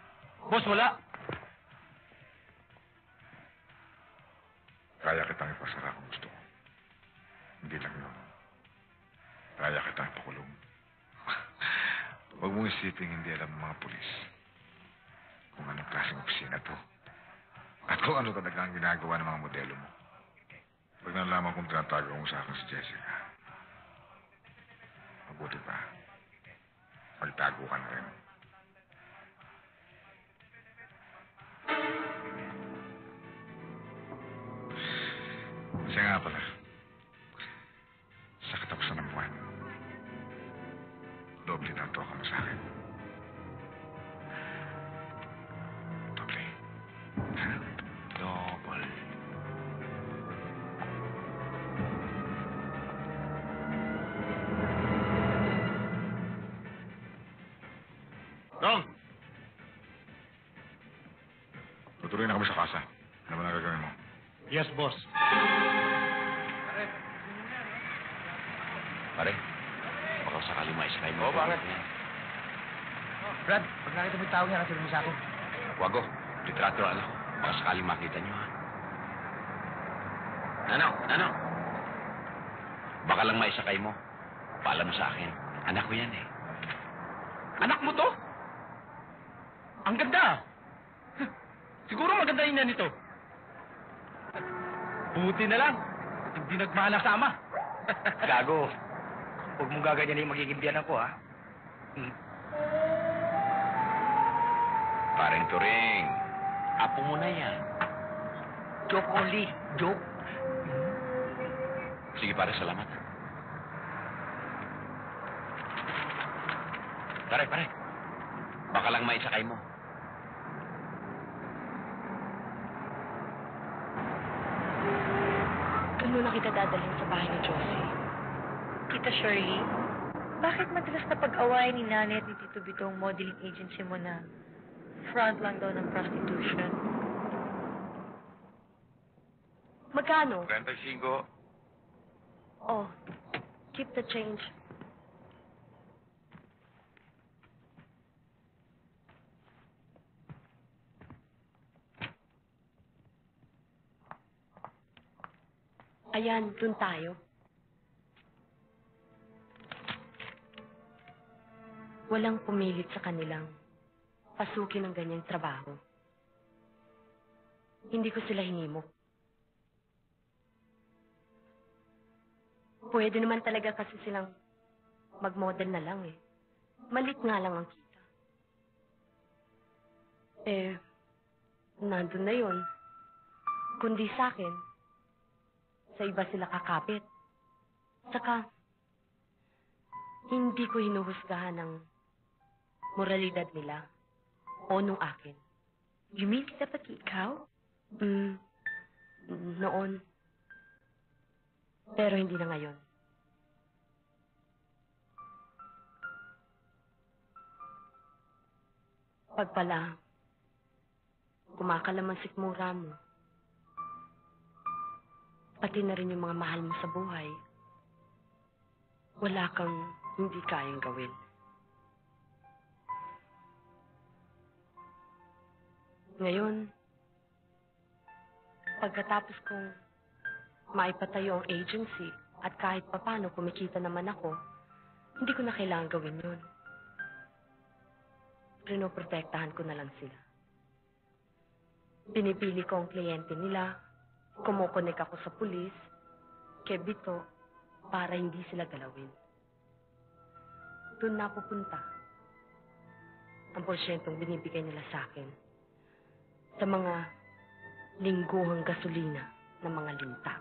boss, wala. kaya kitang ipasara kung gusto ko. Hindi lang yun. Kaya kitang ipakulong. (laughs) Huwag mong isipin hindi alam mga pulis kung anong klaseng opisina to. At kung ano talaga ang ginagawa ng mga modelo mo. Pag nalaman kong tinatago mo sa akin si Jessica, mabuti pa, magtago ka na rin. Siya nga pala. Sa katapusan ng buwan, doble na ang toka mo sa akin. Doble. Double. Dong! Tutuloy na kami sa kasa. Ano ba nagagawin mo? Yes, boss. Pare, baka sakali maisakay mo. Oo, bakit? Brad, pag nakita mo yung tao niya, katulong mo sa akin. Wago, litrato ano. Baka sakali makita niyo, ha? Ano? Ano? Baka lang maisakay mo. Paalam mo sa akin. Anak ko yan, eh. Anak mo to? Ang ganda! Siguro maganda yun nito. Buti na lang. Hindi nagmana sa ama. (laughs) Gago. Huwag mong gaganyan yung magiging biyanan ko, ha? Hmm. Pareng turing. Apo mo na yan. Joke only. Joke. Sige, pare, salamat. Pare, pare. Baka lang maisakay mo. Doon muna kita dadalhin sa bahay ni Josie. Tita Shirley, bakit madalas na pag-awayan ni Nanay at ni Tito Bito ang modeling agency mo na front lang daw ng prostitution? Magkano? 35. Oh, keep the change. Ayan, dun tayo. Walang pumilit sa kanilang pasukin ng ganyang trabaho. Hindi ko sila hinimok. Pwede naman talaga kasi silang mag-model na lang eh. Malit nga lang ang kita. Eh, nandun na yun. Kundi sa akin, sa iba sila kakapit. Saka, hindi ko hinuhusgahan ang moralidad nila o nung akin. You mean dapat ikaw? Mm, noon. Pero hindi na ngayon. Pag pala, kumakalaman sikmura mo, pati na rin yung mga mahal mo sa buhay, wala kang hindi kayang gawin. Ngayon, pagkatapos kong maipatayo ang agency at kahit papano kumikita naman ako, hindi ko na kailangan gawin yun. Pinoprotektahan ko na lang sila. Pinipili ko ang kliyente nila, kumukonek ako sa pulis, kay Bito, para hindi sila galawin. Doon na pupunta ang porsyentong binibigay nila sa akin sa mga lingguhang gasolina ng mga linta.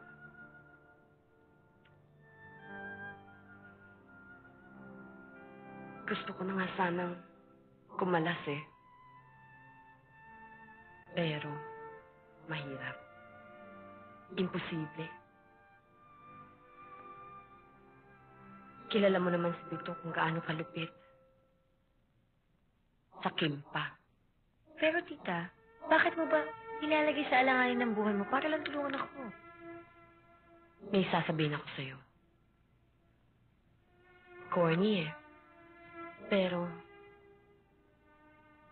Gusto ko na nga sanang kumalas eh. Pero, mahirap. Imposible. Kilala mo naman si Tito kung gaano kalupit. Sa Kimpa. Pero tita, bakit mo ba nilalagay sa alanganin ng buhay mo para lang tulungan ako? May sasabihin ako sa'yo. Corny eh. Pero,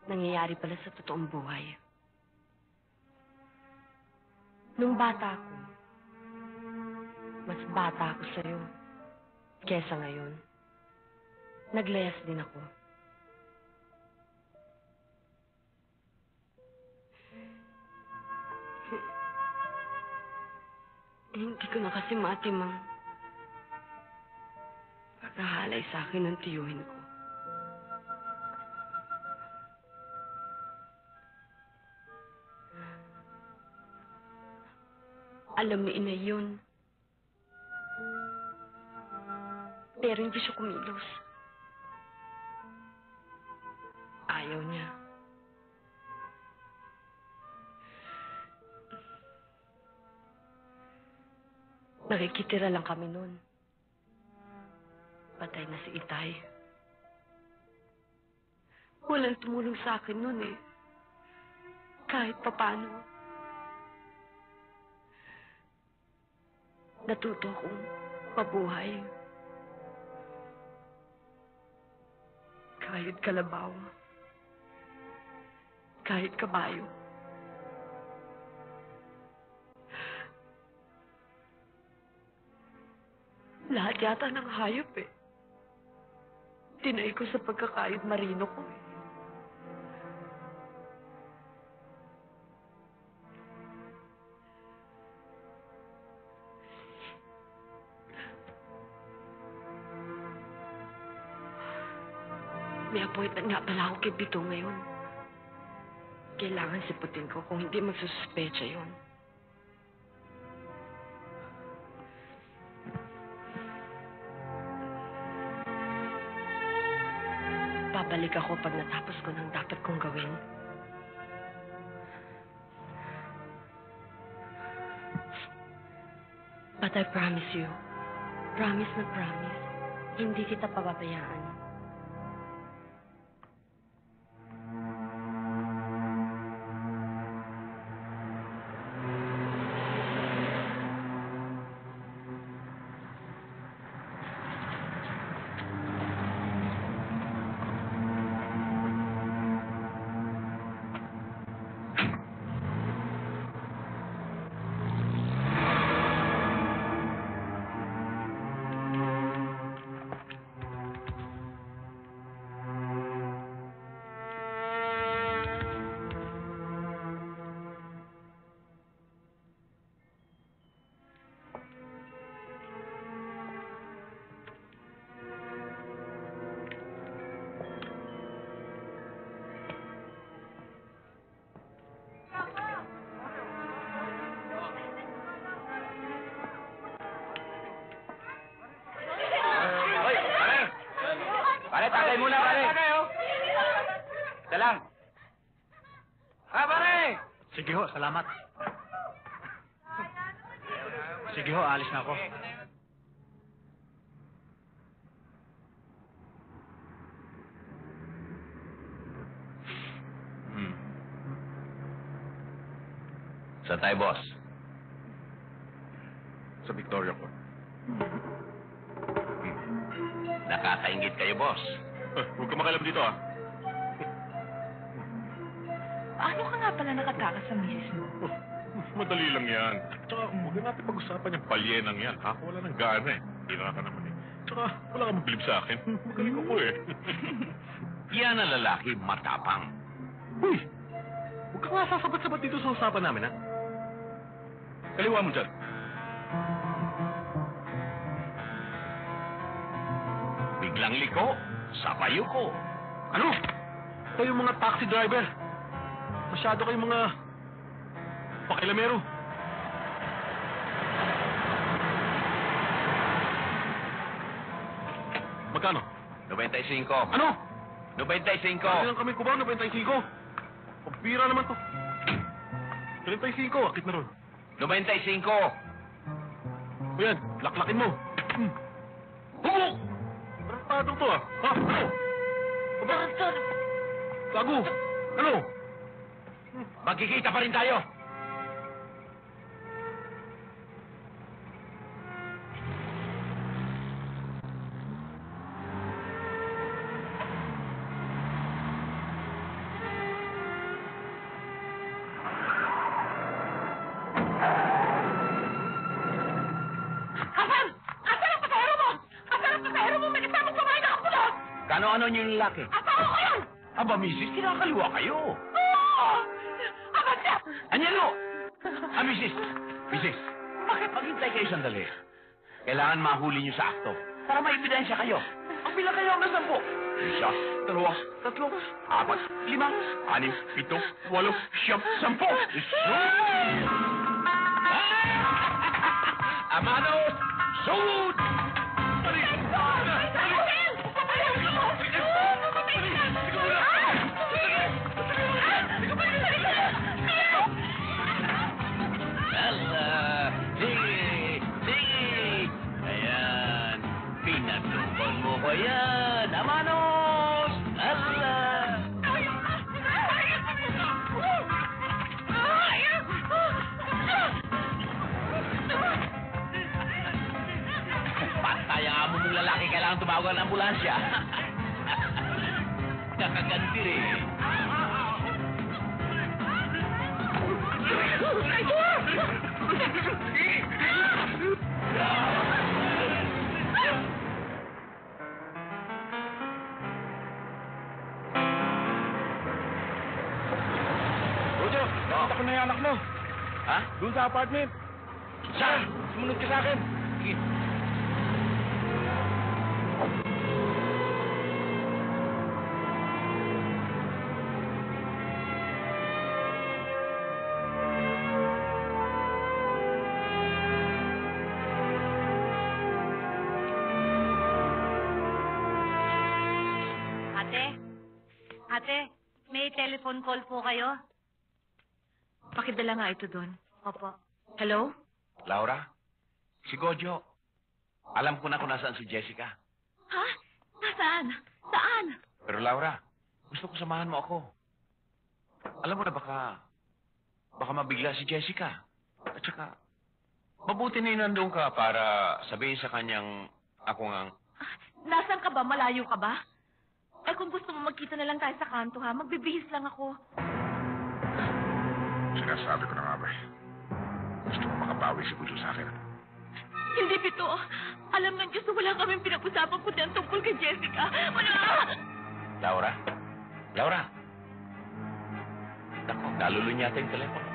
nangyayari pala sa totoong buhay. Nung bata ako, mas bata ako sa'yo kesa ngayon. Naglayas din ako. Hindi ko na kasi matimang pagkahalay sa akin ng tiyuhin ko. Alam ni Inay yun. Pero hindi siya kumilos. Ayaw niya. Nakikitira lang kami noon. Patay na si Itay. Walang tumulong sa akin nun eh. Kahit papano. Natuto akong mabuhay. Kahit kalabaw. Kahit kabayo. Lahat yata ng hayop eh. Tinay ko sa pagkakayod marino ko eh. Appointment nga pala ako kay Bito ngayon. Kailangan siputin ko kung hindi magsususpecha yun. Babalik ako pag natapos ko ng dapat kong gawin. But I promise you, promise na promise, hindi kita pababayaan. Tagay muna, pare! Tagay, oh! Ito lang. Ah, pare! Sige ho, salamat. Sige ho, alis na ako. Hmm. Sa tayo, boss. Sa Victoria ko. Nakakaingit kayo, boss. Huwag ka makialam dito ah. Paano ka nga pala nakatakas sa misis mo? Madali lang yan. Tsaka huwag na natin pag-usapan yung palyenang yan. Ako wala ng gana eh. Tira ka naman eh. Tsaka wala ka magbilib sa akin. (laughs) Magaling ako eh. (laughs) Yan ang lalaki matapang. Uy! Huwag ka nga sasabat-sabat dito sa usapan namin ha. Kaliwa mo dyan. Biglang liko, sabayo ko. Ano? Kayo mga taxi driver. Masyado kayong mga pakilamero. Magkano? 95. Ano? 95. Ano lang kami kubaw na 25? Pambira naman to. 35, akit na ron. 95. O yan, laklakin mo. Hmm. To ah. Ha? Ano? Aba? Gago! Ano? Magkikita pa rin tayo. Misis, kinakaliwa kayo. Oo! Asan siya? Anyalo! Ah, misis! Misis, bakit maghintay kayo sandali? Kailangan mahuli niyo sa akto para may ebidensya kayo. Ang bilang kayo hanggang sampo. Isa, dalawa, tatlo, apat, lima, anim, pito, walo, siyam, sampo. Amanos, sud! Hala! Ayan, amanos! Ala! Patay ang amo mong lalaki, kailangan tumawagan ng ambulansya. (laughs) Nakaganti rin. Ay, yung anak mo. Ha? Doon sa apartment. Saan? Sumunod ka sa akin. Sige. Ate? Ate, may telephone call po kayo? Pakidala nga ito doon. Opo. Hello? Laura? Si Gojo. Alam ko na kung nasaan si Jessica. Ha? Nasaan? Saan? Pero Laura, gusto ko samahan mo ako. Alam mo na baka... Baka mabigla si Jessica. At saka... Mabuti na yun nandun ka para sabihin sa kanyang... Ako ngang... Nasaan ka ba? Malayo ka ba? Eh kung gusto mo magkita na lang tayo sa kanto ha, magbibihis lang ako. Sinasabi ko na nga ba. Gusto ko makabawi si Bujo sa akin. Hindi, Pito. Alam ng Diyos na wala kaming pinag-usapan kundi ang tungkol kay Jessica. Wala! Laura? Laura? Nako, nalulun yata yung telepono.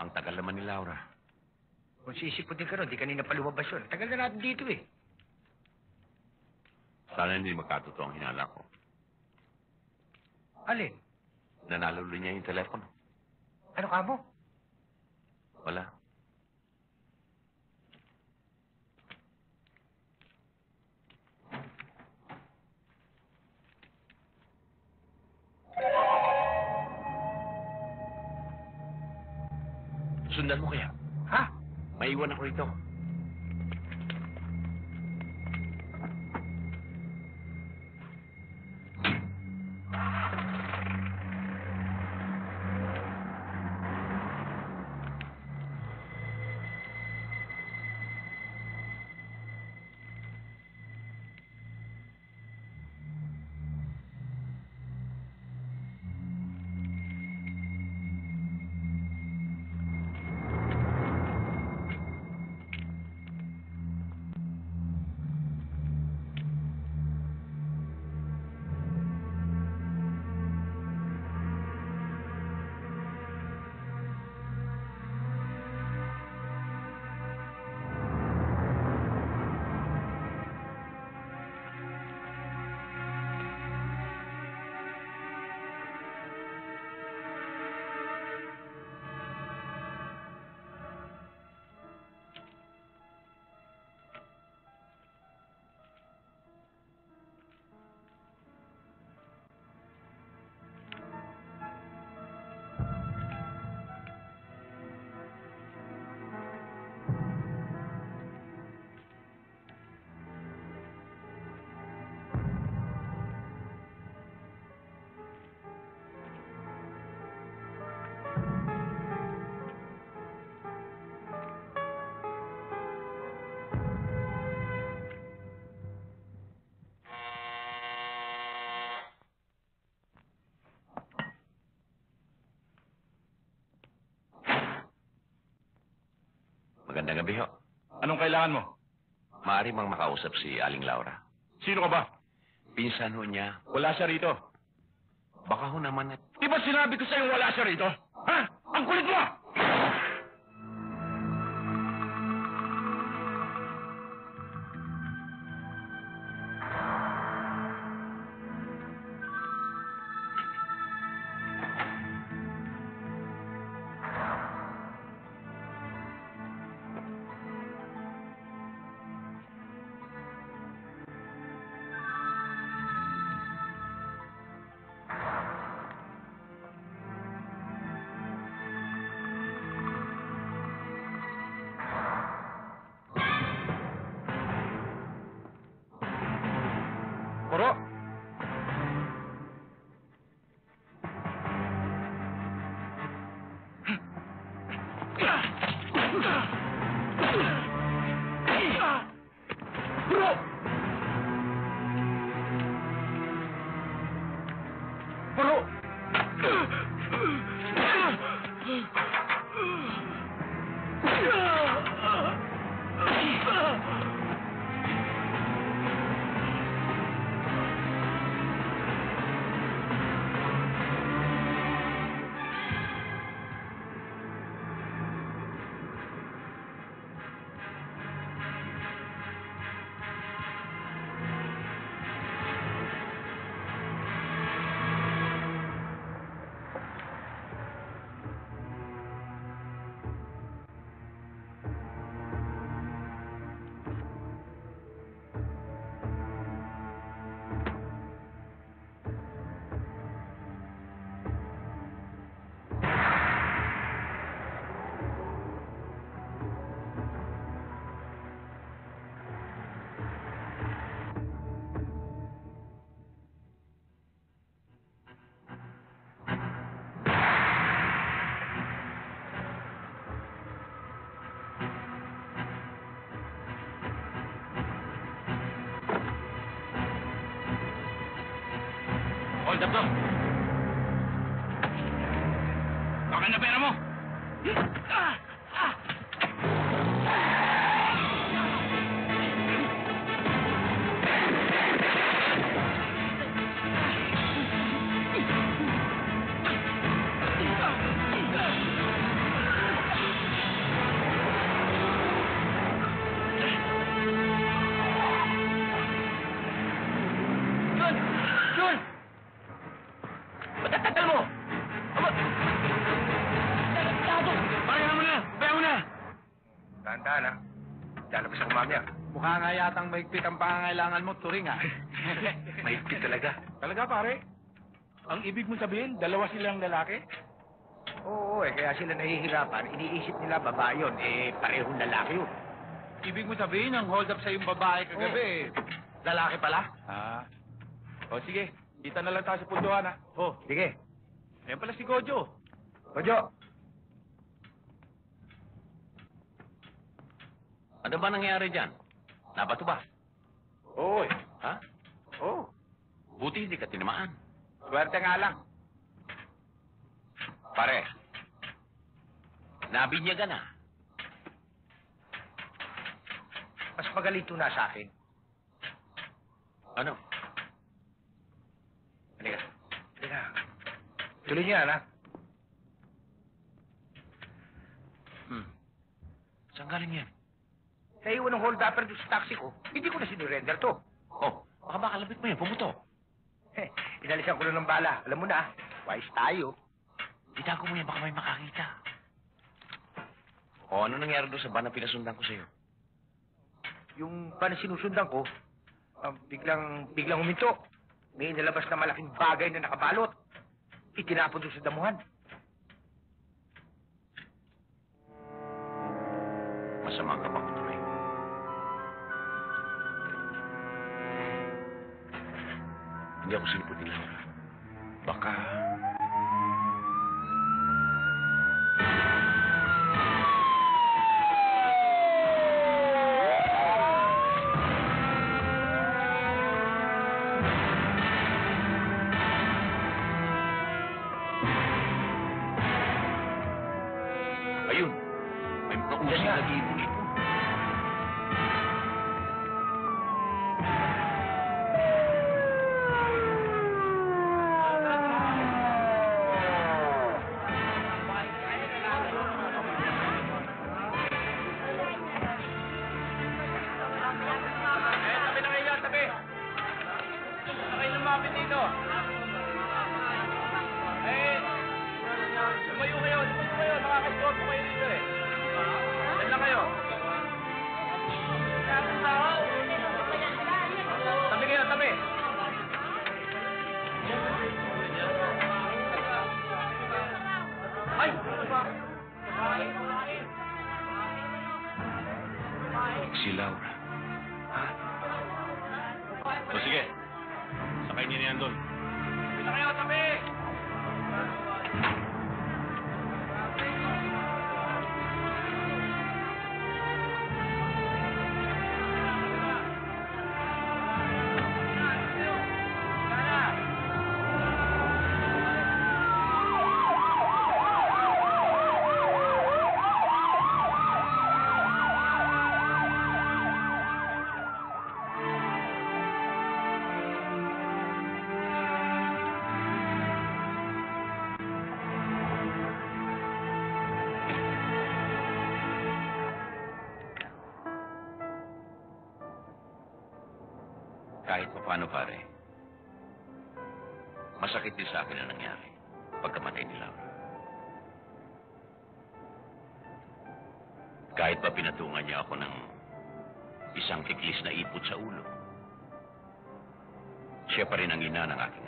Ang tagal naman ni Laura. Kung sisiputin ka ron, di kanina pa lumabas yun. Tagal na natin dito eh. Sana hindi magkatotoo ang hinala ko. Alin? Nanalulun niya yung telepono. Ano ka mo? Wala. Sundan mo kaya? Ha? Maiwan ako rito. Magandang gabi ho. Anong kailangan mo? Maaari mang makausap si Aling Laura. Sino ka ba? Pinsan ho niya. Wala siya rito. Baka ho naman at... Di ba sinabi ko sa'yo wala siya rito? Ha? Ang kulit mo! Hold up yatang maigpit ang pangangailangan mo, Turing, ah. (laughs) Mahigpit talaga. Talaga pare? Ang ibig mo sabihin, dalawa silang lalaki? Oo, eh, kaya sila nahihirapan. Iniisip nila babae yun. Eh, parehong lalaki yun. Ibig mo sabihin, ang hold up sa yung babae kagabi, eh, lalaki pala? Ah. O sige, kita na lang tayo sa punduhan ha. Oh, sige. Ayan pala si Gojo. Kojo, Ano ba nangyari dyan? Nabato ba? Oo, eh. Ha? Oo. Buti hindi ka tinamaan. Swerte nga lang. Pare, nabinyagan na. mas magalito na sa akin. Ano? Halika. Halika. Tuloy niyo yan, ha? Hmm. Saan galing yan? Naiwan ng hold upper doon sa taxi ko. Hindi ko na sinurrender to. Oh, baka makalabit mo yan. Pumuto. Heh, inalisan ko lang ng bala. Alam mo na, wise tayo. Itago mo yan. Baka may makakita. O, ano nangyari doon sa van na pinasundan ko sa'yo? Yung pa na sinusundan ko, ah, biglang, biglang huminto. May inalabas na malaking bagay na nakabalot. Itinapon doon sa damuhan. Masama ka bang Hindi ako sinipot ni Laura. Baka... Ayun, may mga Yan usang paano, pare. Masakit din sa akin ang nangyari pagkamatay ni Laura. Kahit pa pinatungan niya ako ng isang tiklis na ipot sa ulo, siya pa rin ang ina ng aking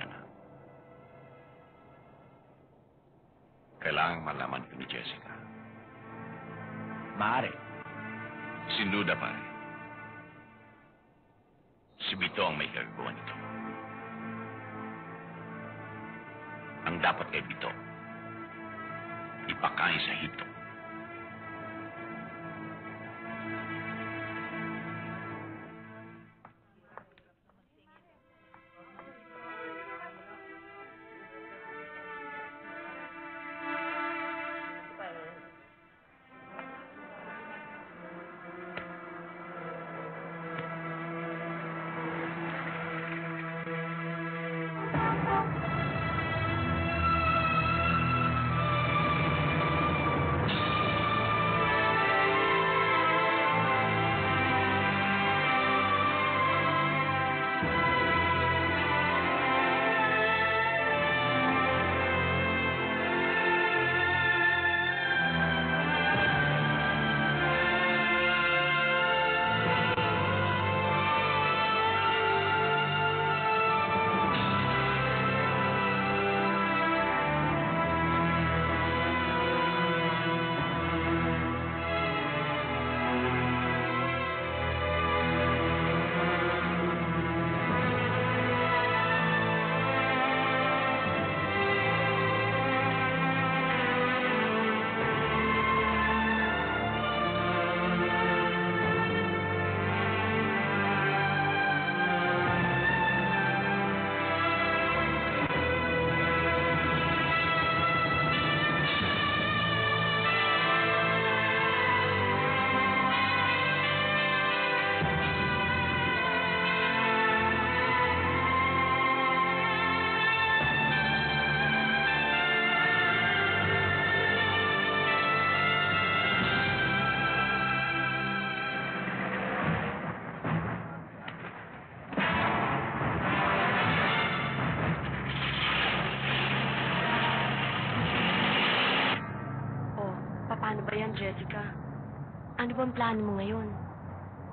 Bang plano mo ngayon?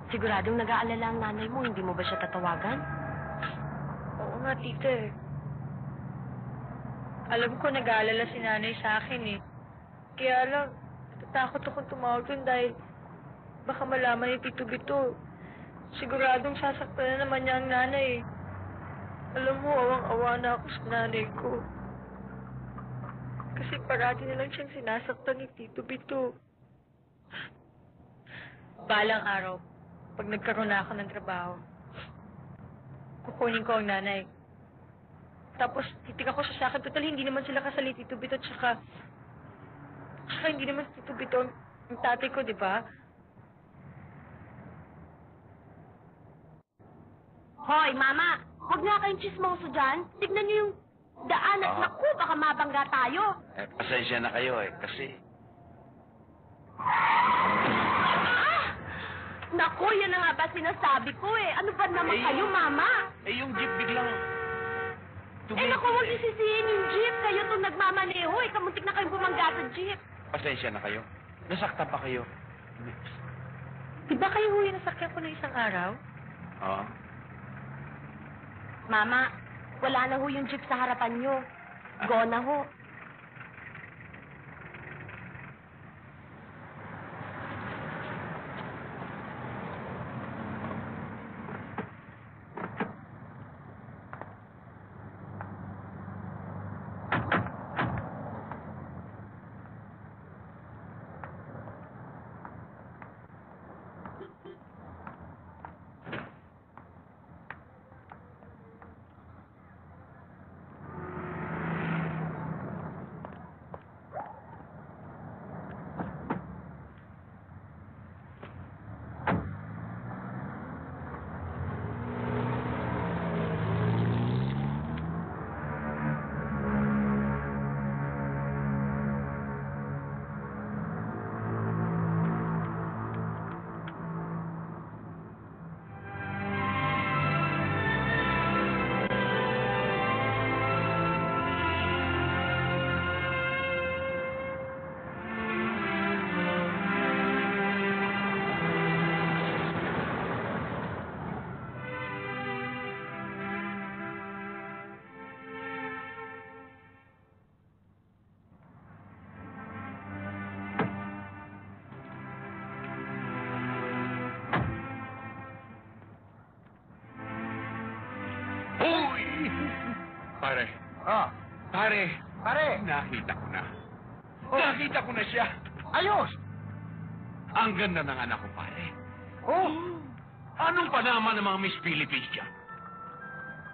Siguradong nag-aalala ang nanay mo, hindi mo ba siya tatawagan? Oo nga, tita eh. Alam ko nag-aalala si nanay sa akin eh. Kaya lang, natatakot akong tumawag dun dahil baka malaman ni Tito Bito. Siguradong sasaktan na naman niya ang nanay eh. Alam mo, awang-awa na ako sa nanay ko. Kasi parati na lang siyang sinasaktan ni Tito Bito. Balang araw, pag nagkaroon na ako ng trabaho, kukunin ko ang nanay. Tapos, titika ko siya sa akin. Total, hindi naman sila kasali, Tito Bito, tsaka... Tsaka hindi naman si Tito Bito ang, tatay ko, di ba? Hoy, Mama! Huwag nga kayong chismoso dyan. Tignan niyo yung daan at Ah. naku, baka mabangga tayo. Eh, pasensya na kayo eh, kasi... Ah! Naku, yan na nga ba sinasabi ko eh. Ano ba naman Eh, kayo, Mama? Eh, yung jeep biglang... Eh, naku, huwag niyo sisihin yung jeep. Kayo itong nagmamaneho eh. Kamuntik na kayong bumangga sa jeep. Pasensya na kayo. Nasaktan pa kayo. Di ba kayo huwi nasakyan ko na isang araw? Oo. Mama, wala na ho yung jeep sa harapan niyo. Go na ho. Pare, Ah, pare, pare! nakita ko na. Nakita ko na siya. Ayos! Ang ganda ng anak ko, pare. Oh! Anong panama ng mga Miss Philippines dyan?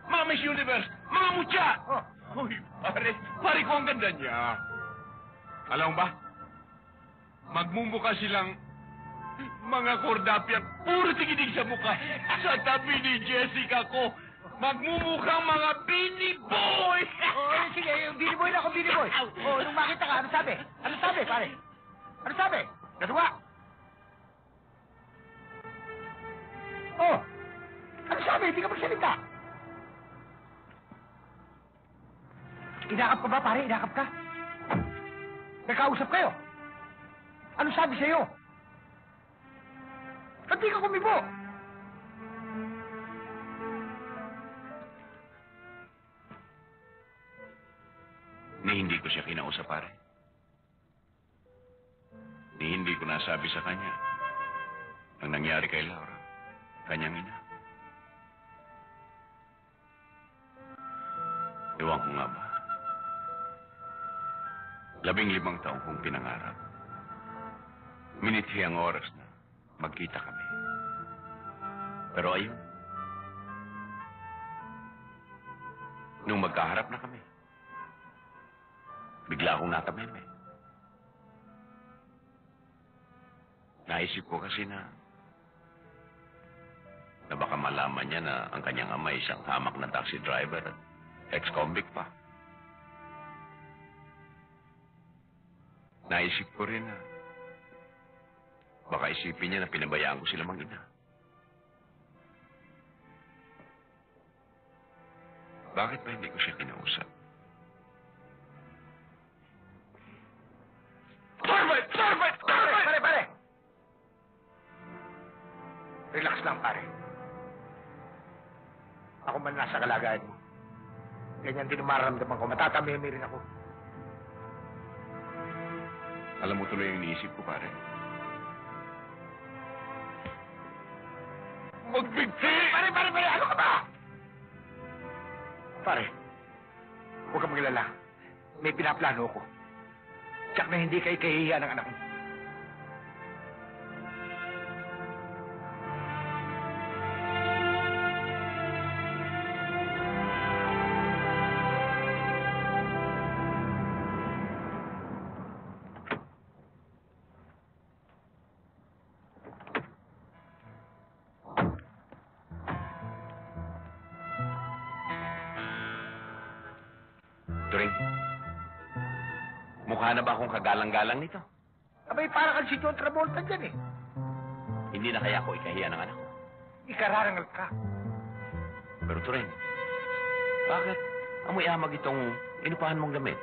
Mga Miss Universe, mga mutya! Oh. Uy, pare, pare ko ang ganda niya. Alam ba? Magmumukha silang mga kordapyan, puro tigidig sa mukha. Sa tabi ni Jessica ko, magmumukhang mga Beanie Boy! (laughs) Oh, sige, yung Billy Boy na ako, Billy Boy. Oh, nung makita ka, ano sabi? Ano sabi, pare? Ano sabi? Natuwa? Oh! Ano sabi? Hindi ka magsalita. Inakap ka ba, pare? Inakap ka? Nagkausap kayo? Ano sabi sa'yo? Ba't di ka kumibo? Ko siya kinausap, pare. Ni hindi ko nasabi sa kanya ang nangyari kay Laura, kanyang ina. Ewan ko nga ba. Labing limang taong kong pinangarap. Minithi ang oras na magkita kami. Pero ayun. Nung magkaharap na kami, bigla akong natameme. Naisip ko kasi na na baka malaman niya na ang kanyang ama ay isang hamak na taxi driver at ex-convict pa. Naisip ko rin na baka isipin niya na pinabayaan ko sila mang ina. Bakit ba hindi ko siya kinausap? Perfect! Perfect! Perfect! Pare, pare! Relax lang, pare. Ako man nasa kalagayan mo. Ganyan din maramdaman ko. Matatamimi rin ako. Alam mo tuloy yung iniisip ko, pare. Magbigti! Pare, pare, pare! Ano ka ba? Pare, huwag kang maglala. May pinaplano ako. Tsak na hindi kayo kahihiya ng anak mo. Ba akong kagalang-galang nito? Abay, para kang si John Travolta dyan eh. Hindi na kaya ako ikahiya ng anak ko. Ikararangal ka. Pero Turing, bakit amoy amag itong inupahan mong damit?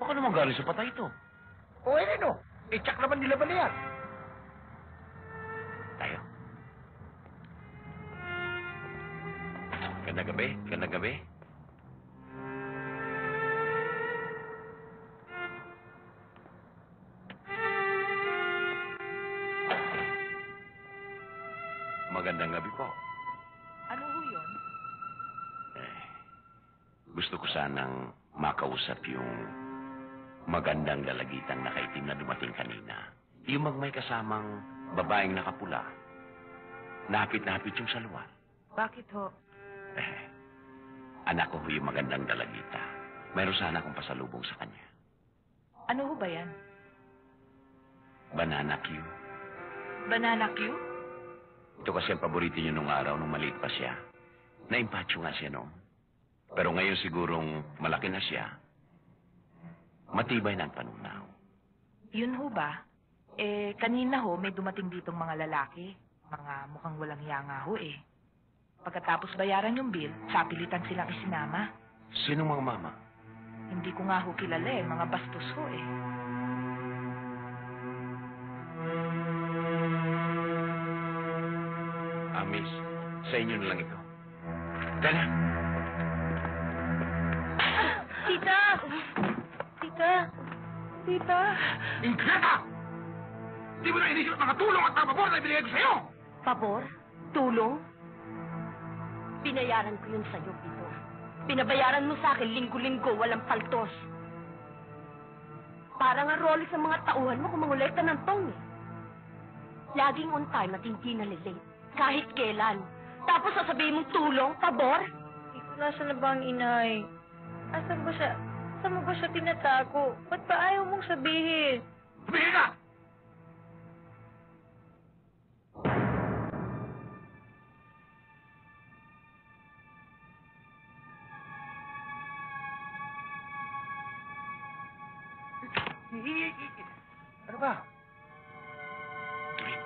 Baka naman galing sa patay ito. O eh, ano? Eh, tsak naman nila ba na yan? Magandang lalagitan na kaitim na dumating kanina. Yung magmay kasamang babaeng nakapula. Napit-napit yung saluan. Bakit ho? Eh, anak ko ho yung magandang dalagita. Mayroon sana akong pasalubong sa kanya. Ano ho ba yan? Banana Q. Banana Q? Ito kasi ang paborito niyo nung araw nung maliit pa siya. Naimpacho nga siya noon. Pero ngayon sigurong malaki na siya. Matibay na ang panunaw. Yun ho ba? Eh, kanina ho, may dumating ditong mga lalaki. Mga mukhang walang hiya nga ho eh. Pagkatapos bayaran yung bill, sapilitan silang isinama. Sino mga mama? Hindi ko nga ho kilala eh, mga bastos ho eh. Ah, miss, sa inyo na lang ito. Tara. Tita! Tita! Tita! Ingrata! Di mo na inisip ang mga tulong at mga pabor na ibinigay ko sa'yo! Pabor? Tulong? Binayaran ko yun sa'yo, Pito. Pinabayaran mo sa akin linggo-linggo, walang paltos. Parang ang Rolex ng mga tauhan mo kung mangolekta ng tong eh. Laging on time at hindi nalilate. Kahit kailan. Tapos sasabihin mong tulong, pabor? Tito, nasa na ba ang inay? Asan ba siya? Saan mo ba siya tinatago? Ba't ba ayaw mong sabihin? Tumigil ka! Ano ba? Tuwing.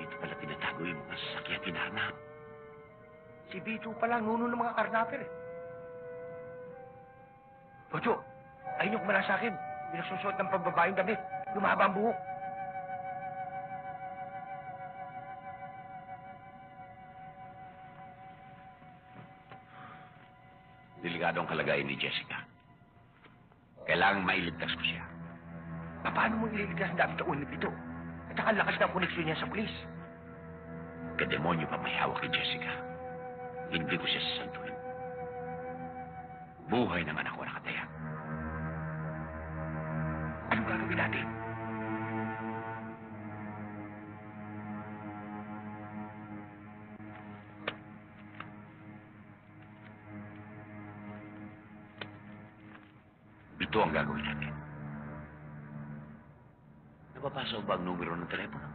Dito pala tinatago yung mga sasakyan hinahanap. Si Bito pala ang nuno ng mga karnaper eh. Bojo, ayun yung kumala sa akin. Pinagsusuot ng pambabaeng damit. Lumaba ang buhok. Delikado ang kalagayan ni Jessica. Kailangan mailigtas ko siya. Paano mo ililigtas ang dami taon ni Bito? At ang lakas ng koneksyon niya sa pulis. Kademonyo pa may hawak kay Jessica. Hindi ko siya sasantuin. Buhay ng anak ko nakataya. Gagawin natin? Ito ang gagawin natin. Napapasa ba ang numero ng telepono?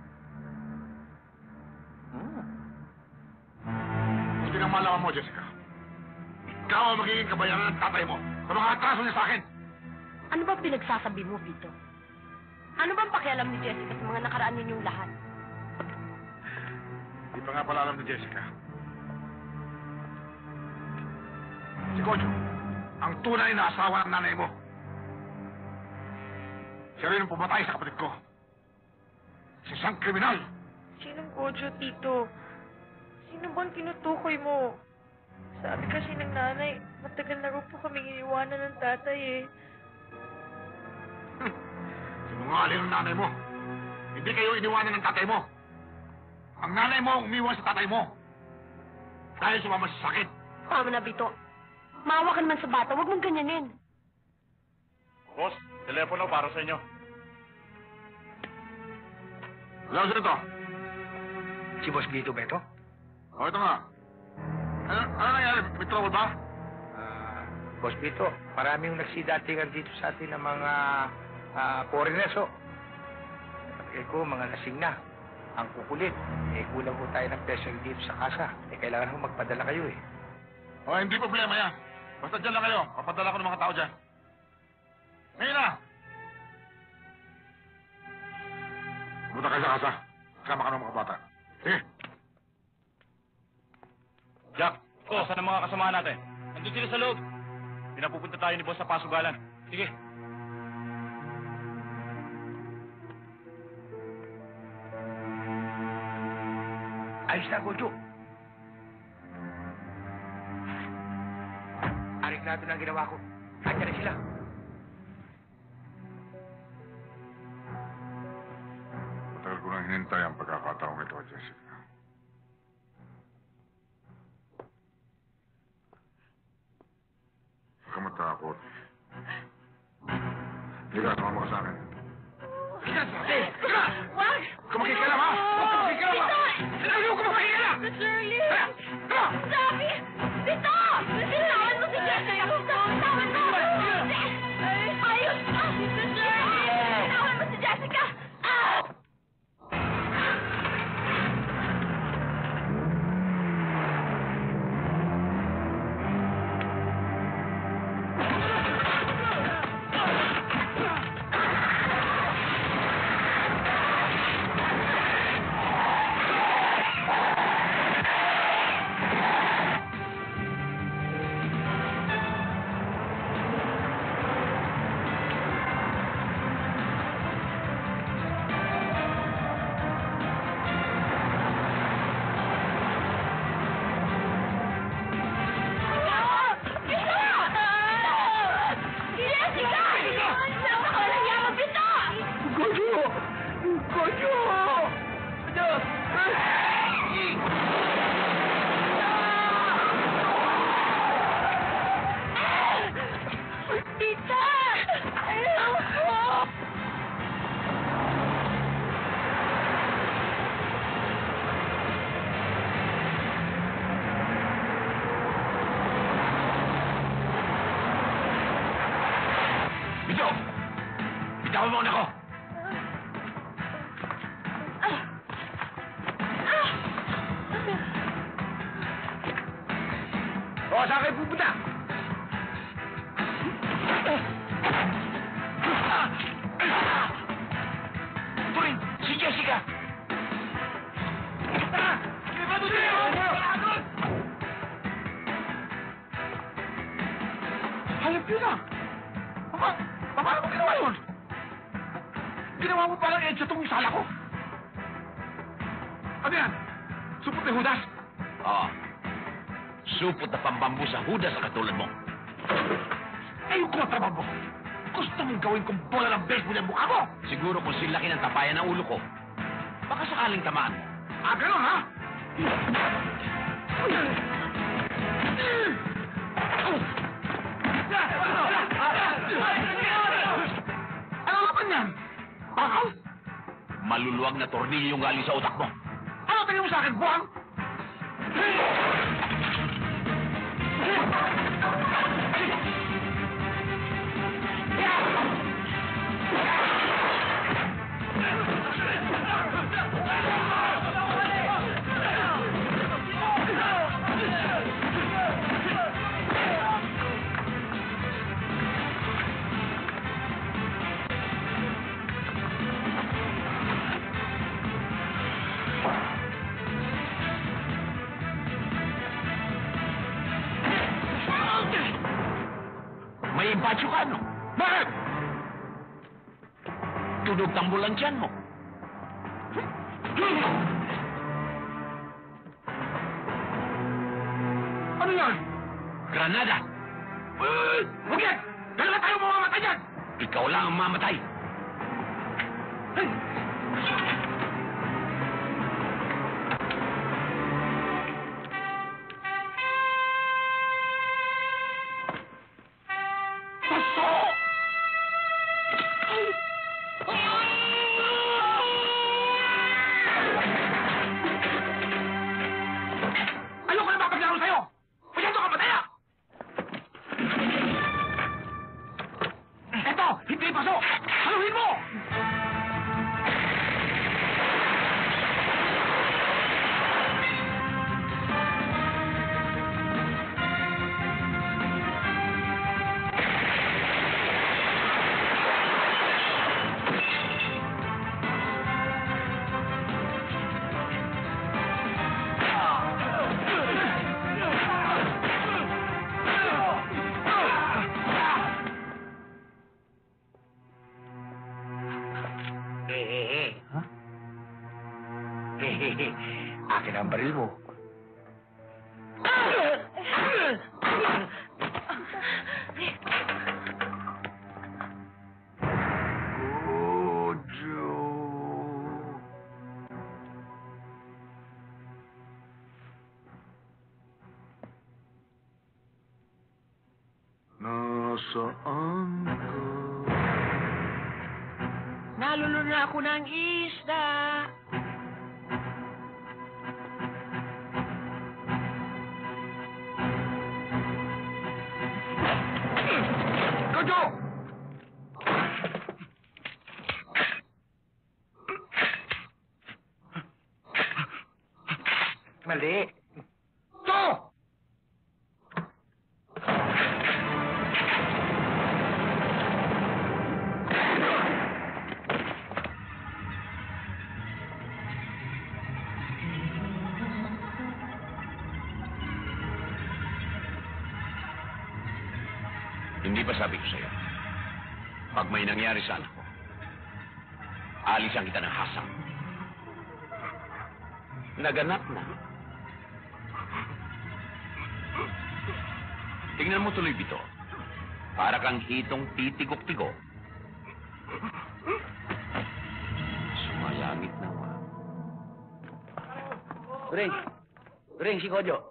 Buti nang malaman mo, Jessica. Ikaw ang magiging kabayaran ng tatay mo sa mga atraso niya sa akin. Ano ba pinagsasabi mo, Pito? Ano bang pakialam ni Jessica sa mga nakaraan ninyong lahat? Hindi pa nga pala alam ni Jessica. Si Kojo, ang tunay na asawa ng nanay mo. Siya rin ang pumatay sa kapatid ko. Si isang kriminal. Sinong Gojo, Tito? Sino bang tinutukoy mo? Sabi kasi ng nanay, matagal na raw po kaming iniwanan ng tatay eh. Sinungaling ang nanay mo. Hindi kayo iniwanan ng tatay mo. Ang nanay mo ang umiwan sa tatay mo. Dahil sumama sa sakit. Tama na, Bito. Maawa ka naman sa bata. Huwag mong ganyanin. Boss, telepono para sa inyo. Alam sino to? Si Boss Vito ba ito? O, ito nga. Ano, ano nangyari? May trouble ba? Ah, Boss Vito, maraming nagsidatingan dito sa atin ng mga ah, foreigners, oh. Eh ko, mga lasing na. Ang kukulit. Eh, kulang ko tayo ng special dito sa kasa. Eh, kailangan ko magpadala kayo, eh. O, hindi problema yan. Basta dyan lang kayo. Papadala ko ng mga tao dyan. Ngayon na! Pumunta kayo sa kasa. Kasama ka ng mga bata. Sige. Jack, oh. saan ang mga kasamahan natin? Nandun sila sa loob. Pinapupunta tayo ni boss sa pasugalan. Sige. Ayos na, Gojo. Arik natin ang ginawa ko. Nandiyan na sila. Matagal ko nang hinintay ang pagkakataong ito, Jessica. Huwag ka matakot. Higa, sumama ka sa akin. Higa, sabi! Higa! Wag! Kumakit ka lang, ha? Hudas katulad mo. Ayun ko ang trabaho mo. Gusto mong gawin kong bola ng baseball ang mukha mo? Siguro kung silaki ng tapayan ng ulo ko, baka sakaling tamaan mo. Ah, ganun ha? Ano naman yan? Bakal? Maluluwag na tornilyo galing sa utak mo. Ano tingin mo sa akin, buwang? May Bawain pacukan mu. Baik. Duduk tambulancanmu. Anian. Granada. Eh, bukit. Janganlah tahu mau matanya. Ikaw lang ang mamatay. Nangyari sa ko, alisan kita ng hasang. Naganap na. Tingnan mo tuloy, Bito. Para kang hitong titigok-tigo. Sumalangit na wa. Ring. Ring, si Kojo.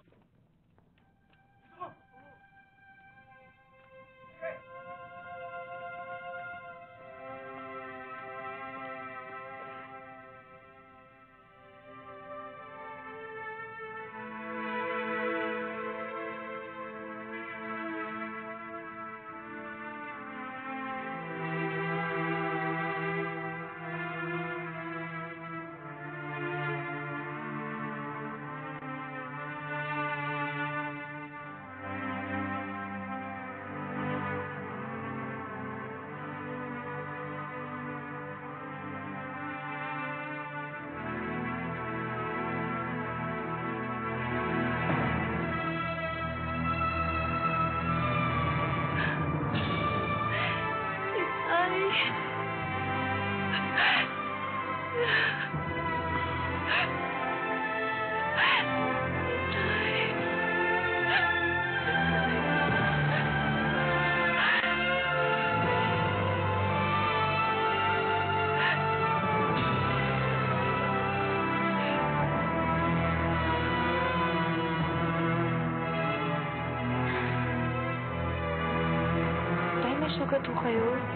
Sugat ho kayo.